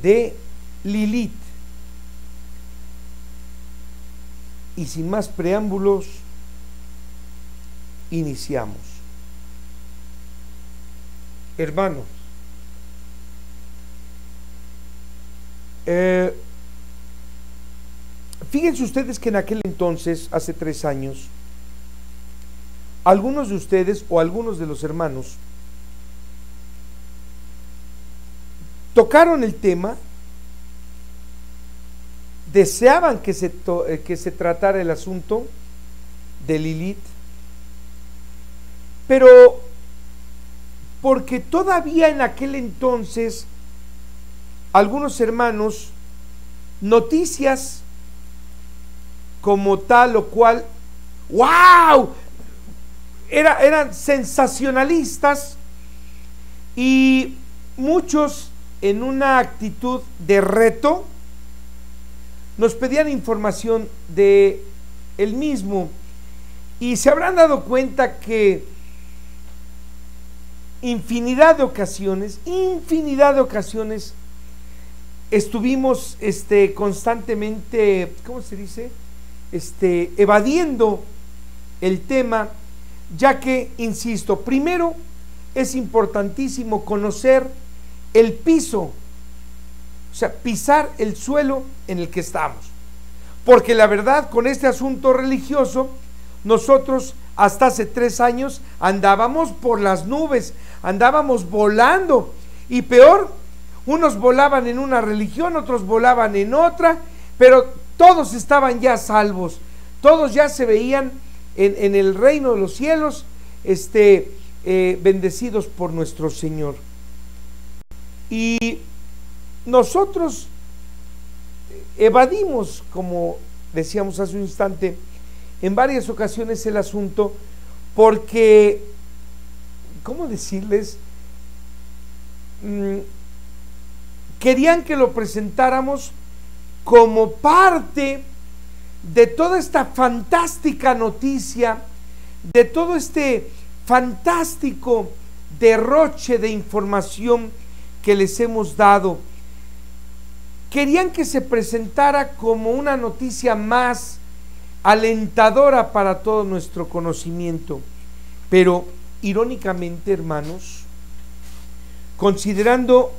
de Lilith. Y sin más preámbulos, iniciamos. Hermanos, eh, fíjense ustedes que en aquel entonces, hace tres años, algunos de ustedes o algunos de los hermanos tocaron el tema, deseaban que se, eh, que se tratara el asunto de Lilith, pero porque todavía en aquel entonces algunos hermanos noticias como tal o cual, wow, Era, eran sensacionalistas y muchos en una actitud de reto nos pedían información de el mismo y se habrán dado cuenta que infinidad de ocasiones, infinidad de ocasiones, estuvimos este, constantemente, ¿cómo se dice? Este, evadiendo el tema, ya que, insisto, primero es importantísimo conocer el piso, o sea, pisar el suelo en el que estamos. Porque la verdad, con este asunto religioso, nosotros hasta hace tres años andábamos por las nubes, andábamos volando. Y peor, unos volaban en una religión, otros volaban en otra, pero todos estaban ya salvos, todos ya se veían en, el reino de los cielos, este, eh, bendecidos por nuestro Señor. Y nosotros evadimos, como decíamos hace un instante, en varias ocasiones el asunto porque, ¿cómo decirles? Mm, querían que lo presentáramos como parte de toda esta fantástica noticia, de todo este fantástico derroche de información que les hemos dado. Querían que se presentara como una noticia más alentadora para todo nuestro conocimiento. Pero irónicamente, hermanos, considerando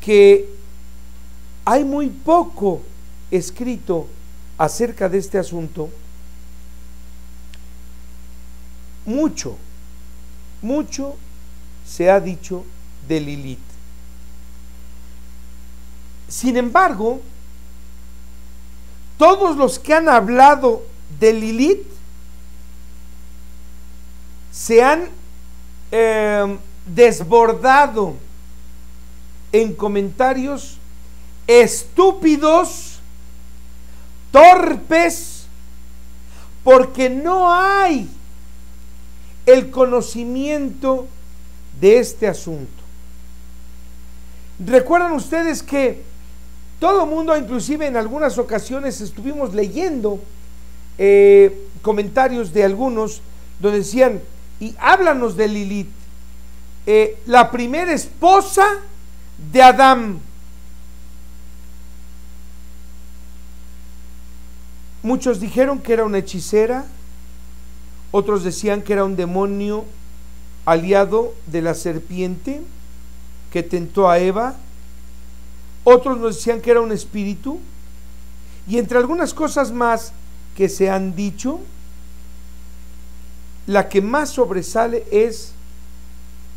que hay muy poco escrito acerca de este asunto, mucho, mucho se ha dicho de Lilith. Sin embargo, todos los que han hablado de Lilith se han em, desbordado en comentarios estúpidos, torpes, porque no hay el conocimiento de este asunto. Recuerdan ustedes que todo mundo, inclusive en algunas ocasiones estuvimos leyendo eh, comentarios de algunos donde decían, y háblanos de Lilith, eh, la primera esposa de Adán. Muchos dijeron que era una hechicera, otros decían que era un demonio aliado de la serpiente que tentó a Eva, otros nos decían que era un espíritu, y entre algunas cosas más que se han dicho, la que más sobresale es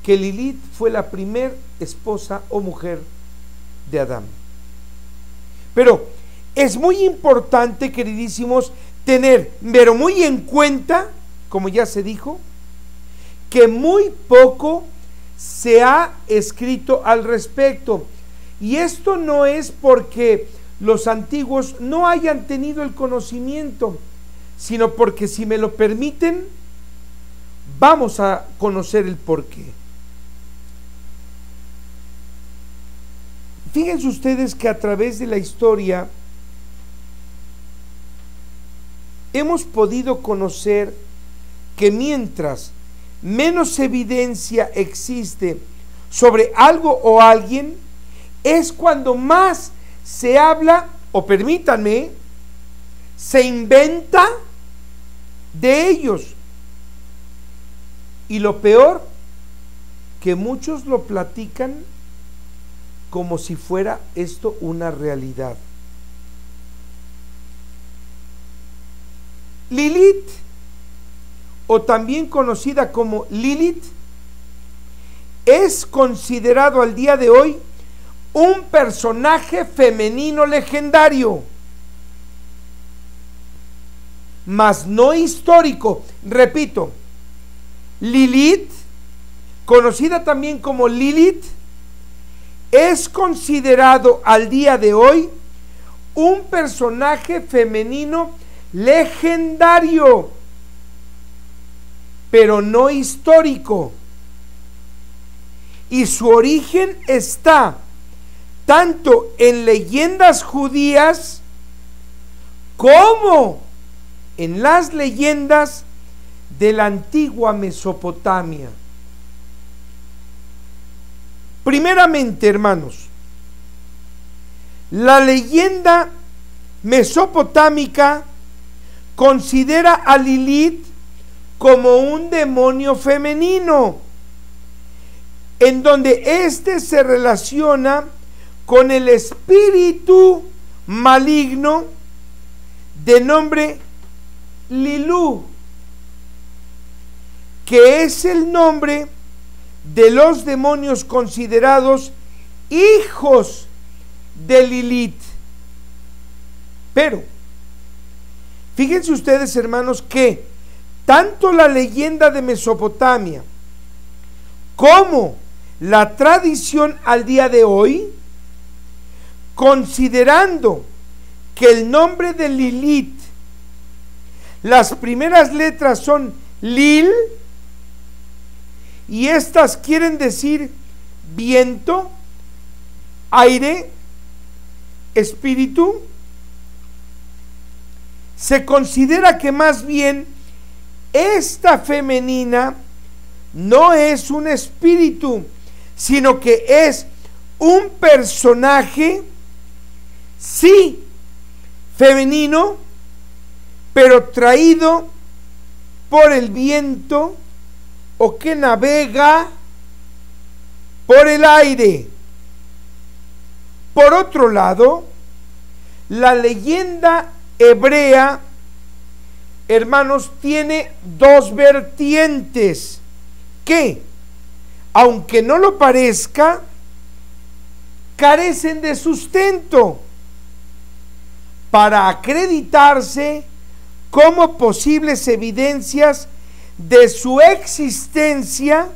que Lilith fue la primer esposa o mujer de Adán. Pero es muy importante, queridísimos, tener, pero muy en cuenta, como ya se dijo, que muy poco se ha escrito al respecto. Y esto no es porque los antiguos no hayan tenido el conocimiento, sino porque si me lo permiten, vamos a conocer el porqué. Fíjense ustedes que a través de la historia hemos podido conocer que mientras menos evidencia existe sobre algo o alguien, es cuando más se habla, o permítanme, se inventa de ellos. Y lo peor, que muchos lo platican como si fuera esto una realidad. Lilith, o también conocida como Lilith, es considerado al día de hoy un personaje femenino legendario, mas no histórico. Repito, Lilith, conocida también como Lilith, es considerado al día de hoy un personaje femenino legendario, pero no histórico. Y su origen está tanto en leyendas judías como en las leyendas de la antigua Mesopotamia. Primeramente, hermanos, la leyenda mesopotámica considera a Lilith como un demonio femenino, en donde éste se relaciona con el espíritu maligno de nombre Lilú, que es el nombre de los demonios considerados hijos de Lilith. Pero, fíjense ustedes hermanos que tanto la leyenda de Mesopotamia como la tradición al día de hoy considerando que el nombre de Lilith, las primeras letras son Lil, y estas quieren decir viento, aire, espíritu, se considera que más bien esta femenina no es un espíritu, sino que es un personaje sí, femenino, pero traído por el viento o que navega por el aire. Por otro lado, la leyenda hebrea, hermanos, tiene dos vertientes. Que, aunque no lo parezca, carecen de sustento para acreditarse como posibles evidencias de su existencia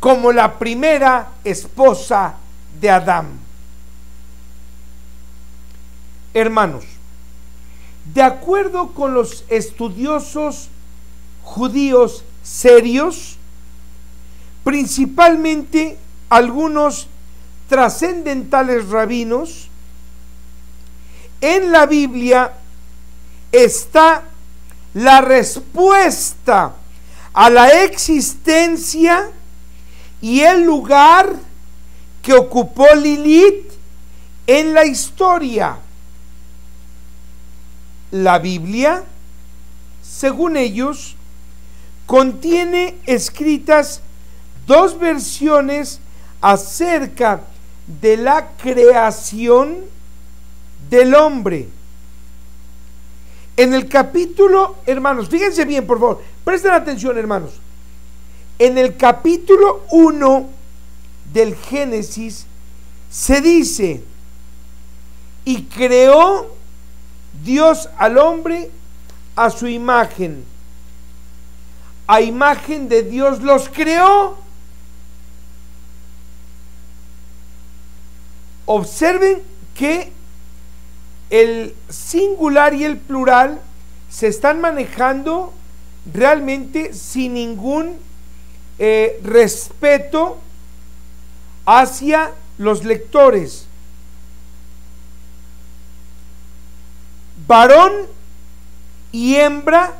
como la primera esposa de Adán. Hermanos, de acuerdo con los estudiosos judíos serios, principalmente algunos trascendentales rabinos, en la Biblia está la respuesta a la existencia y el lugar que ocupó Lilith en la historia. La Biblia, según ellos, contiene escritas dos versiones acerca de la creación del hombre. En el capítulo, hermanos, fíjense bien, por favor, presten atención, hermanos. En el capítulo 1 del Génesis se dice, y creó Dios al hombre a su imagen. A imagen de Dios los creó. Observen que el singular y el plural se están manejando realmente sin ningún eh, respeto hacia los lectores. varón y hembra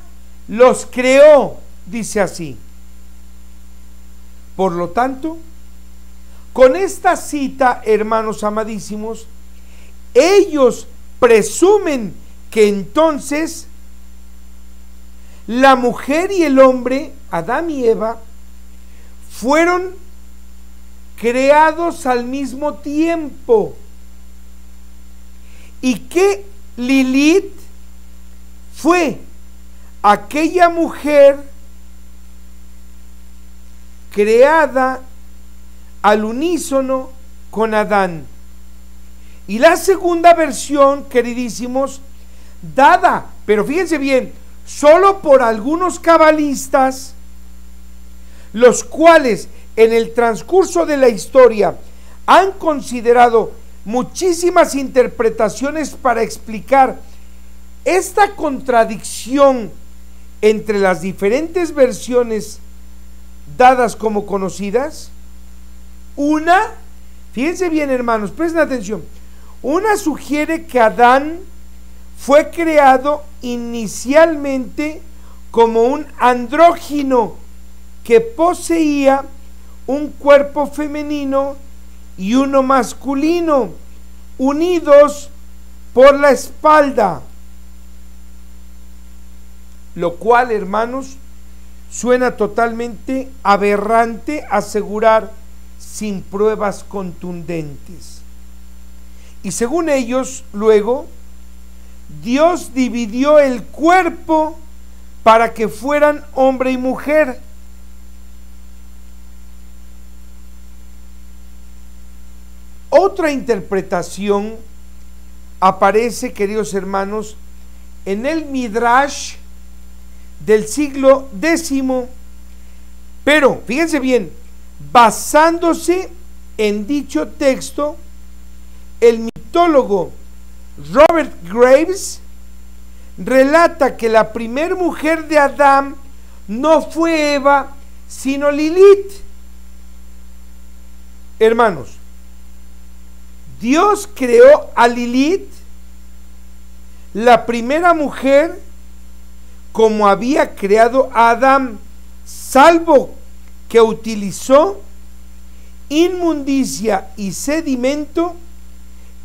los creó, dice así. Por lo tanto, con esta cita, hermanos amadísimos, ellos presumen que entonces la mujer y el hombre, Adán y Eva, fueron creados al mismo tiempo y que Lilith fue aquella mujer creada al unísono con Adán. Y la segunda versión, queridísimos, dada, pero fíjense bien, solo por algunos cabalistas, los cuales en el transcurso de la historia han considerado muchísimas interpretaciones para explicar esta contradicción entre las diferentes versiones dadas como conocidas. Una, fíjense bien hermanos, presten atención, una sugiere que Adán fue creado inicialmente como un andrógino que poseía un cuerpo femenino y uno masculino, unidos por la espalda. Lo cual, hermanos, suena totalmente aberrante asegurar sin pruebas contundentes. Y según ellos, luego, Dios dividió el cuerpo para que fueran hombre y mujer. Otra interpretación aparece, queridos hermanos, en el Midrash del siglo X, pero fíjense bien, basándose en dicho texto, el mitólogo Robert Graves relata que la primer mujer de Adán no fue Eva, sino Lilith. Hermanos, Dios creó a Lilith, la primera mujer, como había creado a Adán, salvo que utilizó inmundicia y sedimento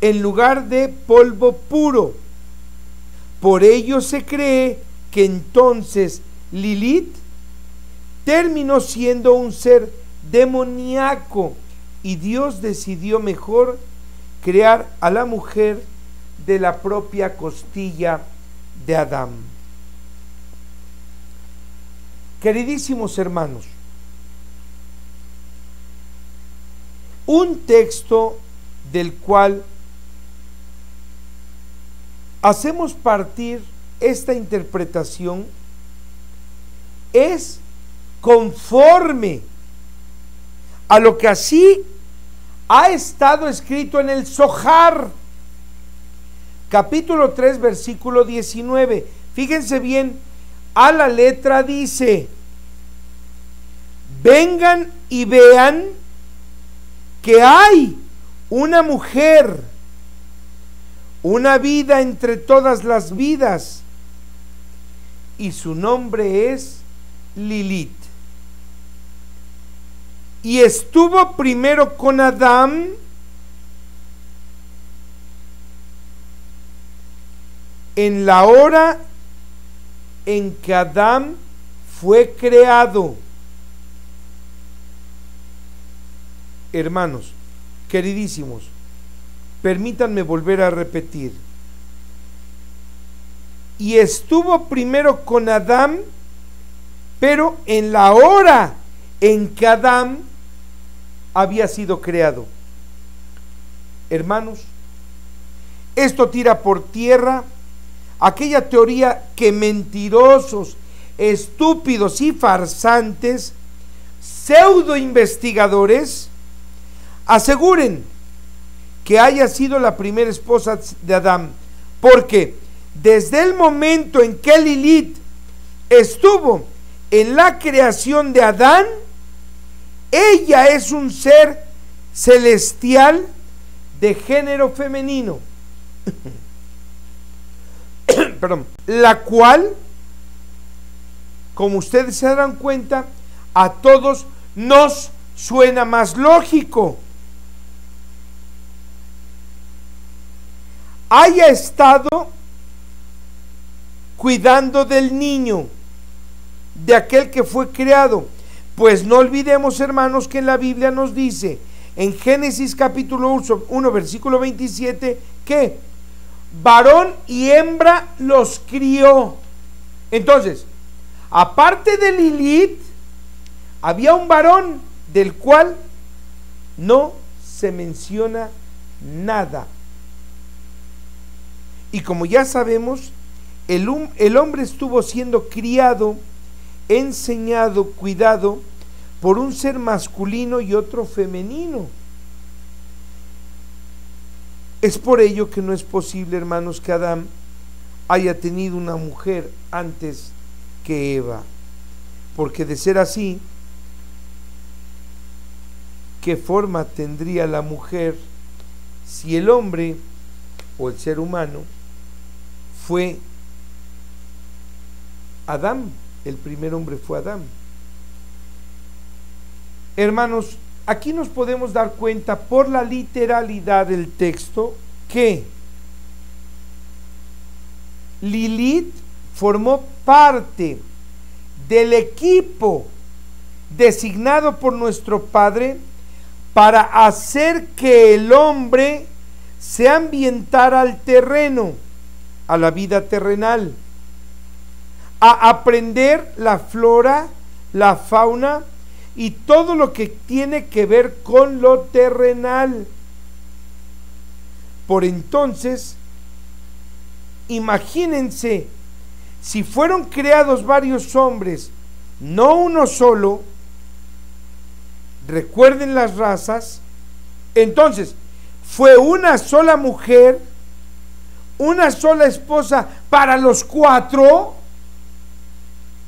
en lugar de polvo puro. Por ello se cree que entonces Lilith terminó siendo un ser demoníaco y Dios decidió mejor crear a la mujer de la propia costilla de Adán. Queridísimos hermanos, un texto del cual hacemos partir esta interpretación es conforme a lo que así ha estado escrito en el Sojar, capítulo 3, versículo 19. Fíjense bien, a la letra dice, vengan y vean que hay una mujer, una vida entre todas las vidas, y su nombre es Lilith. Y estuvo primero con Adán, en la hora en que Adán fue creado. Hermanos, queridísimos, permítanme volver a repetir. Y estuvo primero con Adán, pero en la hora en que Adán había sido creado. Hermanos, esto tira por tierra aquella teoría que mentirosos, estúpidos y farsantes, pseudo investigadores, aseguren que haya sido la primera esposa de Adán, porque desde el momento en que Lilith estuvo en la creación de Adán, ella es un ser celestial de género femenino. <coughs> perdón, la cual, como ustedes se darán cuenta, a todos nos suena más lógico. Haya estado cuidando del niño, de aquel que fue creado. Pues no olvidemos, hermanos, que en la Biblia nos dice, en Génesis capítulo 1, versículo 27, que varón y hembra los crió. Entonces, aparte de Lilith, había un varón del cual no se menciona nada. Y como ya sabemos, el, hombre estuvo siendo criado, enseñado, cuidado por un ser masculino y otro femenino. Es por ello que no es posible, hermanos, que Adán haya tenido una mujer antes que Eva. Porque de ser así, ¿qué forma tendría la mujer si el hombre o el ser humano fue Adán? El primer hombre fue Adán. Hermanos, aquí nos podemos dar cuenta por la literalidad del texto que Lilith formó parte del equipo designado por nuestro Padre para hacer que el hombre se ambientara al terreno, a la vida terrenal, a aprender la flora, la fauna, y todo lo que tiene que ver con lo terrenal. Por entonces, imagínense, si fueron creados varios hombres, no uno solo, recuerden las razas, entonces fue una sola mujer, una sola esposa para los cuatro.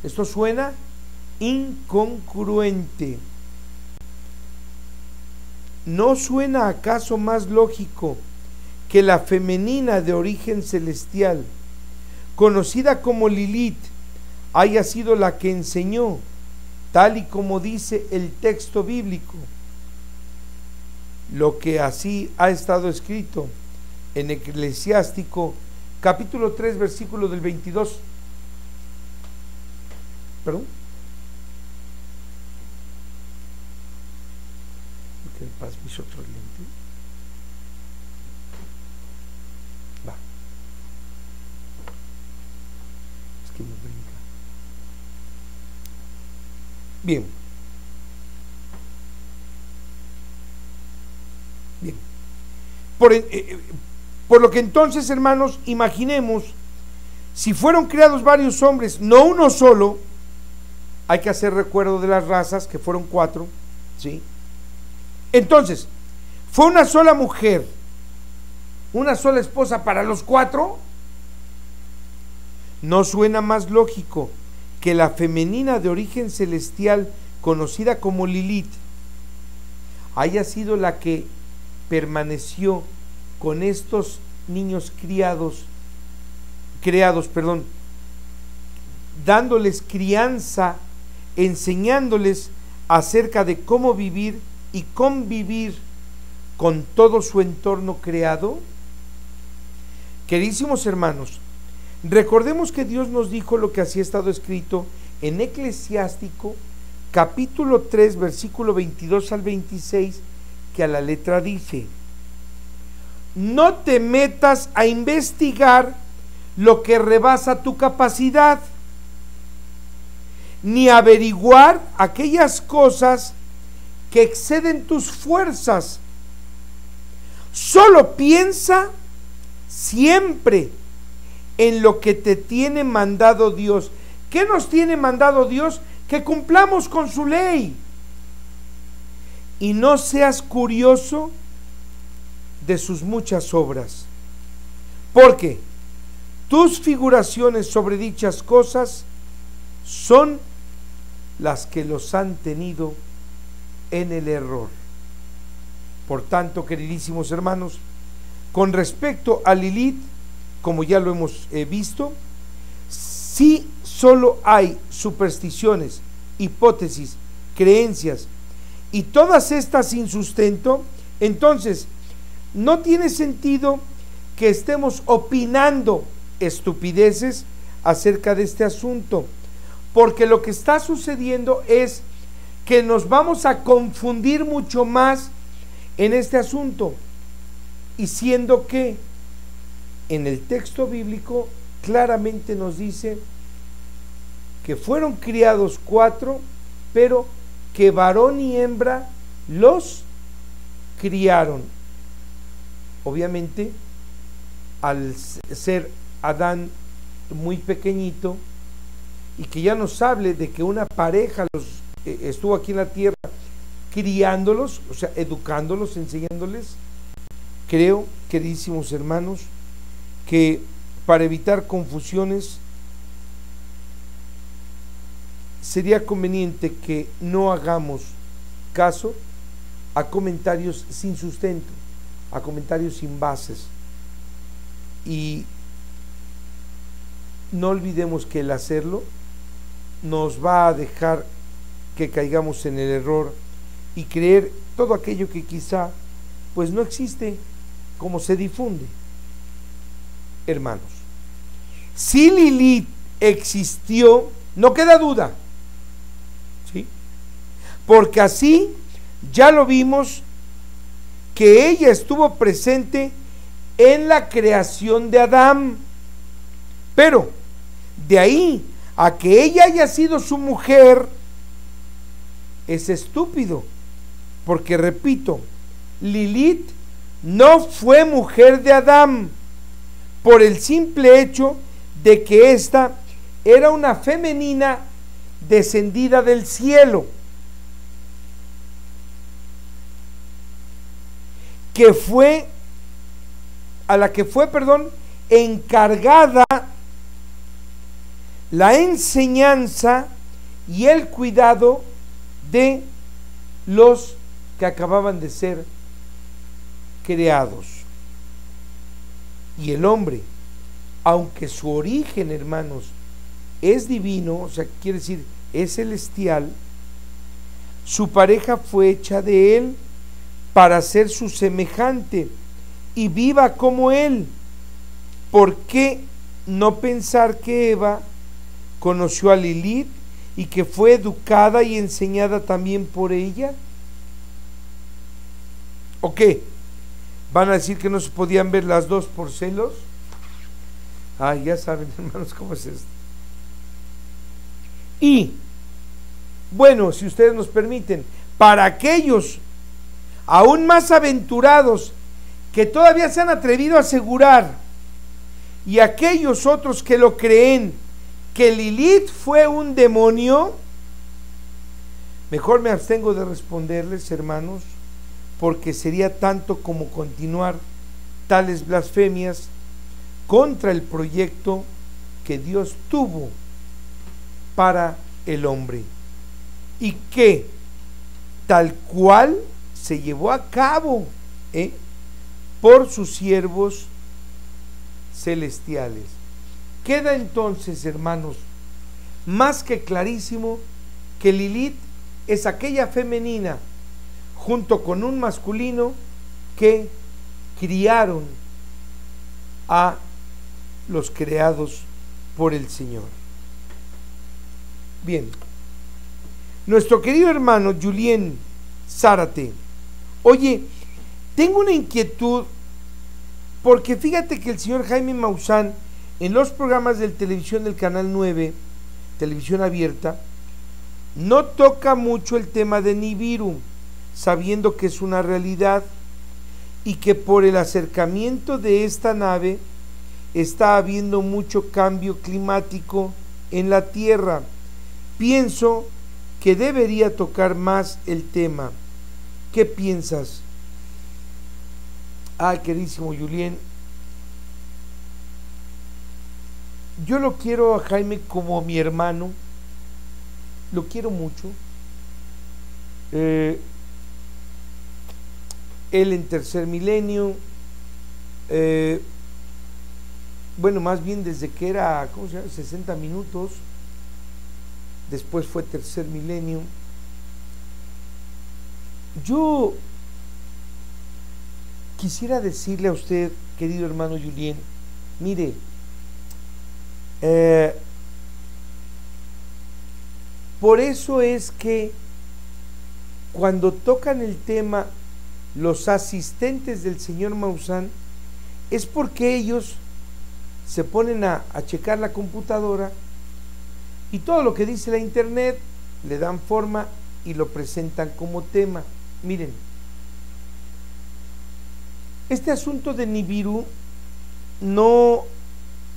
¿Esto suena? incongruente. ¿No suena acaso más lógico que la femenina de origen celestial, conocida como Lilith, haya sido la que enseñó, tal y como dice el texto bíblico, lo que así ha estado escrito en Eclesiástico capítulo 3 versículo del 22. ¿Perdón? paz mis otros lentes. Va. Es que me brinca. Bien. Bien. Por, eh, eh, por lo que entonces, hermanos, imaginemos, si fueron creados varios hombres, no uno solo, hay que hacer recuerdo de las razas, que fueron cuatro, ¿sí? Entonces, ¿fue una sola mujer, una sola esposa para los cuatro? ¿No suena más lógico que la femenina de origen celestial conocida como Lilith, haya sido la que permaneció con estos niños criados, creados, perdón, dándoles crianza, enseñándoles acerca de cómo vivir y convivir con todo su entorno creado? Queridísimos hermanos, recordemos que Dios nos dijo lo que así ha estado escrito en Eclesiástico capítulo 3 versículo 22 al 26 que a la letra dice, no te metas a investigar lo que rebasa tu capacidad, ni averiguar aquellas cosas que exceden tus fuerzas. Solo piensa siempre en lo que te tiene mandado Dios. ¿Qué nos tiene mandado Dios? Que cumplamos con su ley. Y no seas curioso de sus muchas obras. Porque tus figuraciones sobre dichas cosas son las que los han tenido en el error. Por tanto, queridísimos hermanos, con respecto a Lilith, como ya lo hemos eh, visto, si solo hay supersticiones, hipótesis, creencias y todas estas sin sustento, entonces no tiene sentido que estemos opinando estupideces acerca de este asunto, porque lo que está sucediendo es que nos vamos a confundir mucho más en este asunto. Y siendo que en el texto bíblico claramente nos dice que fueron criados cuatro, pero que varón y hembra los criaron. Obviamente, al ser Adán muy pequeñito y que ya nos hable de que una pareja los eh, estuvo aquí en la tierra criándolos, o sea, educándolos, enseñándoles, creo, queridísimos hermanos, que para evitar confusiones sería conveniente que no hagamos caso a comentarios sin sustento, a comentarios sin bases. Y no olvidemos que el hacerlo nos va a dejar que caigamos en el error y creer todo aquello que quizá pues no existe como se difunde. Hermanos, si Lilith existió, no queda duda, ¿sí? Porque así ya lo vimos que ella estuvo presente en la creación de Adán. Pero de ahí a que ella haya sido su mujer, es estúpido. Porque repito, Lilith no fue mujer de Adán por el simple hecho de que ésta era una femenina descendida del cielo, que fue a la que fue, perdón, encargada la enseñanza y el cuidado de los que acababan de ser creados. Y el hombre, aunque su origen, hermanos, es divino, o sea, quiere decir, es celestial, su pareja fue hecha de él para ser su semejante y viva como él. ¿Por qué no pensar que Eva conoció a Lilith y que fue educada y enseñada también por ella? ¿O qué? ¿Van a decir que no se podían ver las dos por celos? Ay, ya saben, <laughs> hermanos, cómo es esto. Y, bueno, si ustedes nos permiten, para aquellos aún más aventurados que todavía se han atrevido a asegurar, y aquellos otros que lo creen, que Lilith fue un demonio, mejor me abstengo de responderles, hermanos, porque sería tanto como continuar tales blasfemias contra el proyecto que Dios tuvo para el hombre. y que tal cual se llevó a cabo ¿eh? por sus siervos celestiales. Queda entonces, hermanos, más que clarísimo que Lilith es aquella femenina junto con un masculino que criaron a los creados por el Señor. Bien, nuestro querido hermano Julien Zárate, oye, tengo una inquietud porque fíjate que el señor Jaime Maussan en los programas de televisión del Canal 9, televisión abierta, no toca mucho el tema de Nibiru, sabiendo que es una realidad y que por el acercamiento de esta nave está habiendo mucho cambio climático en la Tierra. Pienso que debería tocar más el tema. ¿Qué piensas? Ay, queridísimo Julien, yo lo quiero a Jaime como mi hermano, lo quiero mucho. Eh, él en tercer milenio, eh, bueno, más bien desde que era, ¿cómo se llama? 60 minutos, después fue tercer milenio. Yo quisiera decirle a usted, querido hermano Julien, mire, eh, por eso es que cuando tocan el tema los asistentes del señor Maussan, es porque ellos se ponen a, a checar la computadora y todo lo que dice la internet le dan forma y lo presentan como tema. Miren, este asunto de Nibiru no,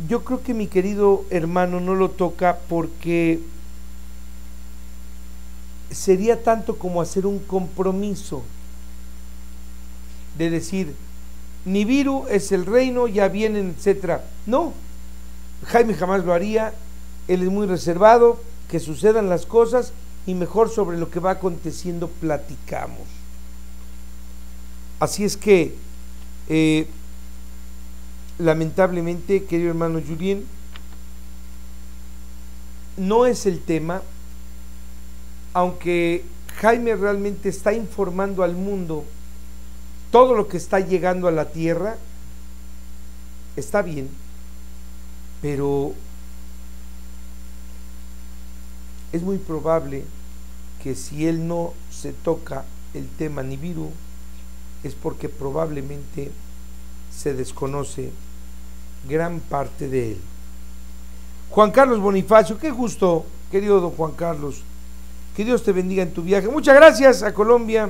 yo creo que mi querido hermano no lo toca porque sería tanto como hacer un compromiso de decir, Nibiru es el reino, ya vienen, etcétera. No, Jaime jamás lo haría, él es muy reservado, que sucedan las cosas y mejor sobre lo que va aconteciendo platicamos. Así es que eh, lamentablemente, querido hermano Julien, no es el tema, aunque Jaime realmente está informando al mundo todo lo que está llegando a la tierra, está bien, pero es muy probable que si él no se toca el tema Nibiru, es porque probablemente se desconoce gran parte de él. Juan Carlos Bonifacio, qué gusto, querido don Juan Carlos. Que Dios te bendiga en tu viaje. Muchas gracias a Colombia.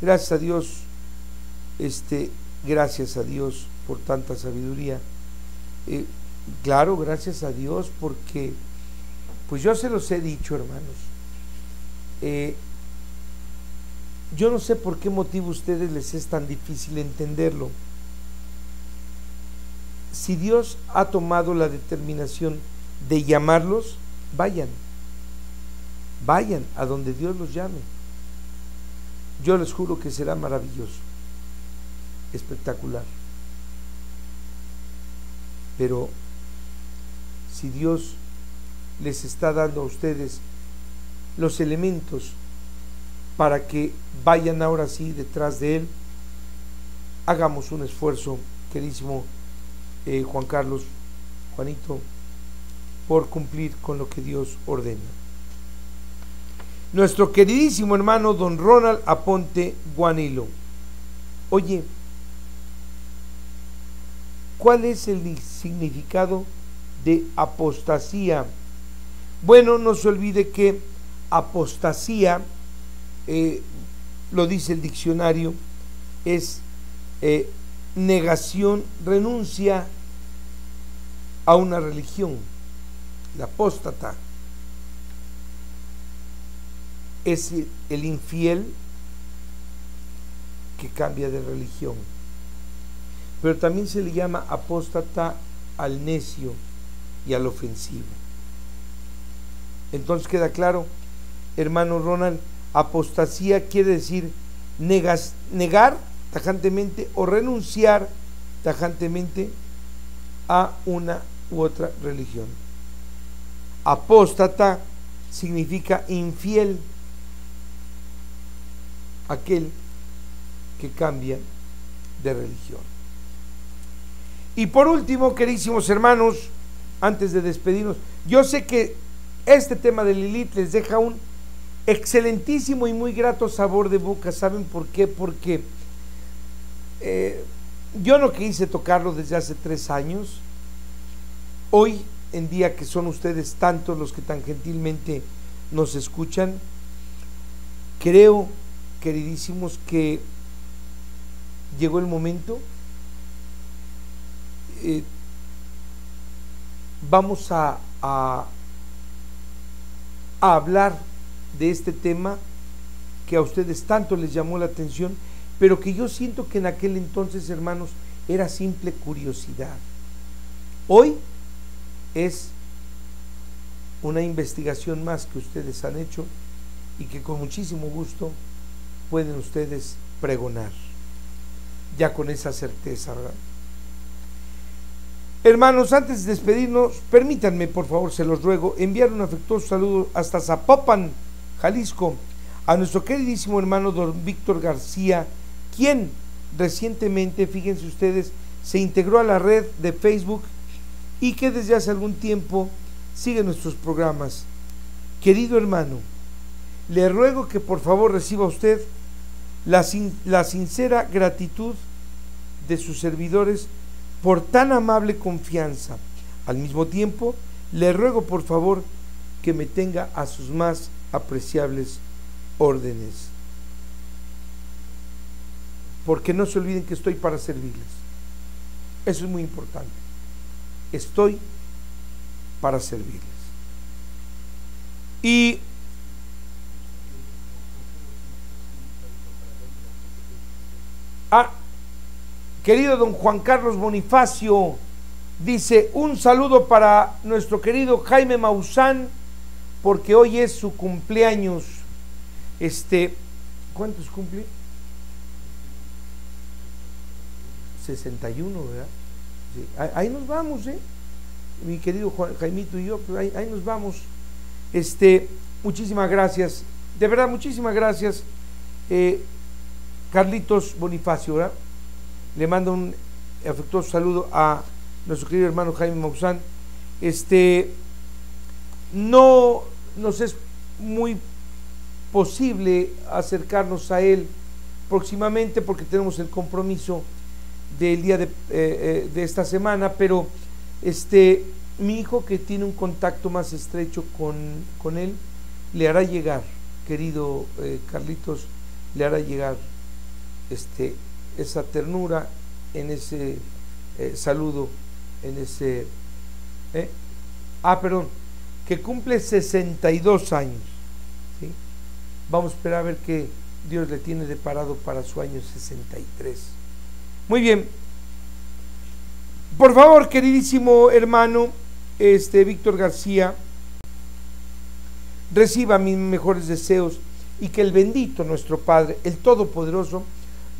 Gracias a Dios. Este, gracias a Dios por tanta sabiduría. Eh, claro, gracias a Dios porque, pues yo se los he dicho, hermanos. Eh, yo no sé por qué motivo a ustedes les es tan difícil entenderlo. Si Dios ha tomado la determinación de llamarlos, vayan. Vayan a donde Dios los llame. Yo les juro que será maravilloso, espectacular. Pero si Dios les está dando a ustedes los elementos para que vayan ahora sí detrás de Él. Hagamos un esfuerzo, queridísimo eh, Juan Carlos, Juanito, por cumplir con lo que Dios ordena. Nuestro queridísimo hermano don Ronald Aponte Guanilo. Oye, ¿cuál es el significado de apostasía? Bueno, no se olvide que apostasía eh, lo dice el diccionario, es eh, negación, renuncia a una religión. La apóstata es el infiel que cambia de religión. Pero también se le llama apóstata al necio y al ofensivo. Entonces queda claro hermano Ronald, apostasía quiere decir negar tajantemente o renunciar tajantemente a una u otra religión. Apóstata significa infiel, aquel que cambia de religión. Y por último, queridísimos hermanos, antes de despedirnos, yo sé que este tema de Lilith les deja un excelentísimo y muy grato sabor de boca. ¿Saben por qué? Porque eh, yo no quise tocarlo desde hace tres años. Hoy en día que son ustedes tantos los que tan gentilmente nos escuchan, creo, queridísimos, que llegó el momento. Eh, vamos a, a, a hablar de este tema que a ustedes tanto les llamó la atención, pero que yo siento que en aquel entonces, hermanos, era simple curiosidad. Hoy es una investigación más que ustedes han hecho y que con muchísimo gusto pueden ustedes pregonar, ya con esa certeza, ¿verdad? Hermanos, antes de despedirnos, permítanme, por favor, se los ruego, enviar un afectuoso saludo hasta Zapopan, Jalisco, a nuestro queridísimo hermano don Víctor García, quien recientemente, fíjense ustedes, se integró a la red de Facebook y que desde hace algún tiempo sigue nuestros programas. Querido hermano, le ruego que por favor reciba usted la, la sincera gratitud de sus servidores por tan amable confianza. Al mismo tiempo, le ruego por favor que me tenga a sus más apreciables órdenes. Porque no se olviden que estoy para servirles. Eso es muy importante estoy para servirles. Y ah, querido don Juan Carlos Bonifacio, dice un saludo para nuestro querido Jaime Maussan, porque hoy es su cumpleaños. Este, ¿cuántos cumple? 61, ¿verdad? ahí, nos vamos, ¿eh? Mi querido Jaimito y yo, pues ahí, nos vamos. Este, muchísimas gracias. De verdad, muchísimas gracias. Eh, Carlitos Bonifacio, ¿verdad? Le mando un afectuoso saludo a nuestro querido hermano Jaime Maussan. Este, no nos es muy posible acercarnos a él próximamente porque tenemos el compromiso del día de, eh, eh, esta semana, pero este, mi hijo que tiene un contacto más estrecho con, con él, le hará llegar, querido eh, Carlitos, le hará llegar este, esa ternura en ese saludo, en ese... Ah, perdón, que cumple 62 años. Vamos a esperar a ver qué Dios le tiene deparado para su año 63. Muy bien. Por favor, queridísimo hermano, este Víctor García, reciba mis mejores deseos y que el bendito nuestro Padre, el Todopoderoso,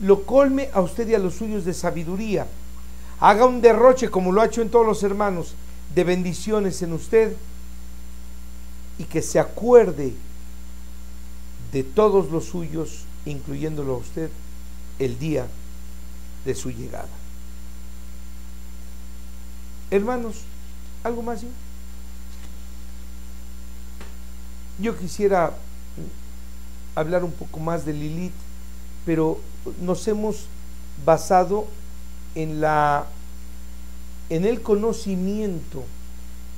lo colme a usted y a los suyos de sabiduría. Haga un derroche, como lo ha hecho en todos los hermanos, de bendiciones en usted y que se acuerde de todos los suyos, incluyéndolo a usted, el día de su llegada. Hermanos, ¿algo más? Yo quisiera hablar un poco más de Lilith, pero nos hemos basado en la en el conocimiento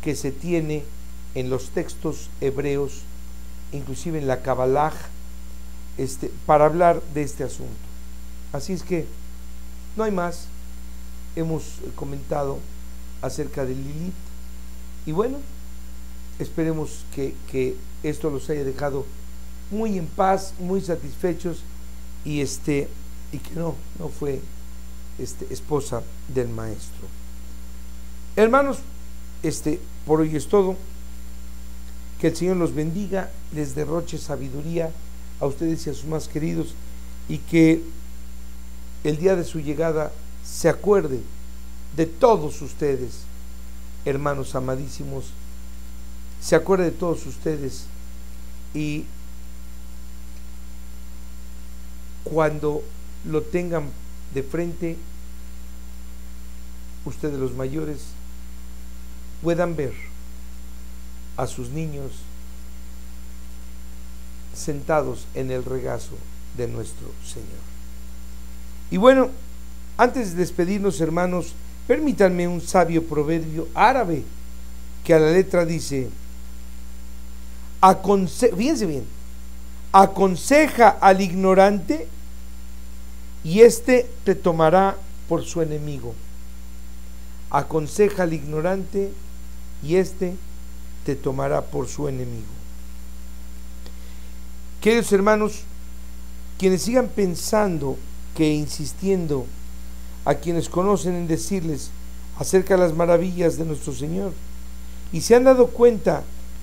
que se tiene en los textos hebreos, inclusive en la Kabbalah, este, para hablar de este asunto. Así es que no hay más. Hemos comentado acerca de Lilith. Y bueno, esperemos que, esto los haya dejado muy en paz, muy satisfechos y este y que no, no fue este, esposa del maestro. Hermanos, este por hoy es todo. Que el Señor los bendiga, les derroche sabiduría a ustedes y a sus más queridos y que el día de su llegada se acuerde de todos ustedes, hermanos amadísimos, se acuerde de todos ustedes y cuando lo tengan de frente, ustedes los mayores puedan ver a sus niños sentados en el regazo de nuestro Señor. Y bueno, antes de despedirnos, hermanos, permítanme un sabio proverbio árabe que a la letra dice, fíjense bien, aconseja al ignorante y éste te tomará por su enemigo. Aconseja al ignorante y éste te tomará por su enemigo. Queridos hermanos, quienes sigan pensando que insistiendo a quienes conocen en decirles acerca de las maravillas de nuestro Señor y se han dado cuenta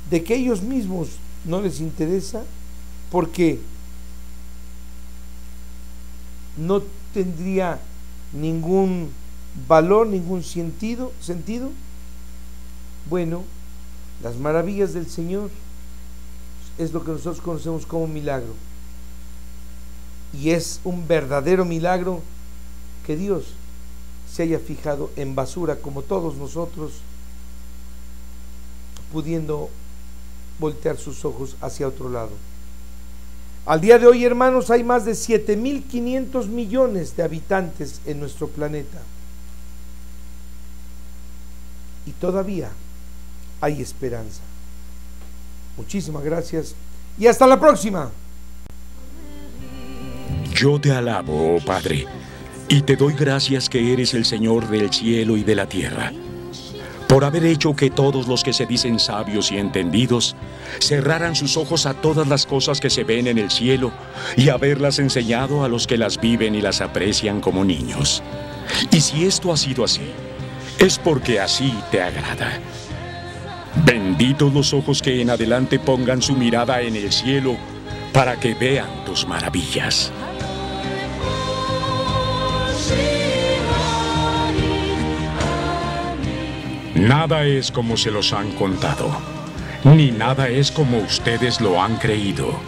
de que ellos mismos no les interesa porque no tendría ningún valor, ningún sentido, sentido. Bueno, las maravillas del Señor es lo que nosotros conocemos como milagro. Y es un verdadero milagro que Dios se haya fijado en basura como todos nosotros, pudiendo voltear sus ojos hacia otro lado. Al día de hoy, hermanos, hay más de 7.500 millones de habitantes en nuestro planeta. Y todavía hay esperanza. Muchísimas gracias y hasta la próxima. Yo te alabo, oh Padre, y te doy gracias que eres el Señor del cielo y de la tierra por haber hecho que todos los que se dicen sabios y entendidos cerraran sus ojos a todas las cosas que se ven en el cielo y haberlas enseñado a los que las viven y las aprecian como niños. Y si esto ha sido así, es porque así te agrada. Benditos los ojos que en adelante pongan su mirada en el cielo para que vean tus maravillas. Nada es como se los han contado, ni nada es como ustedes lo han creído.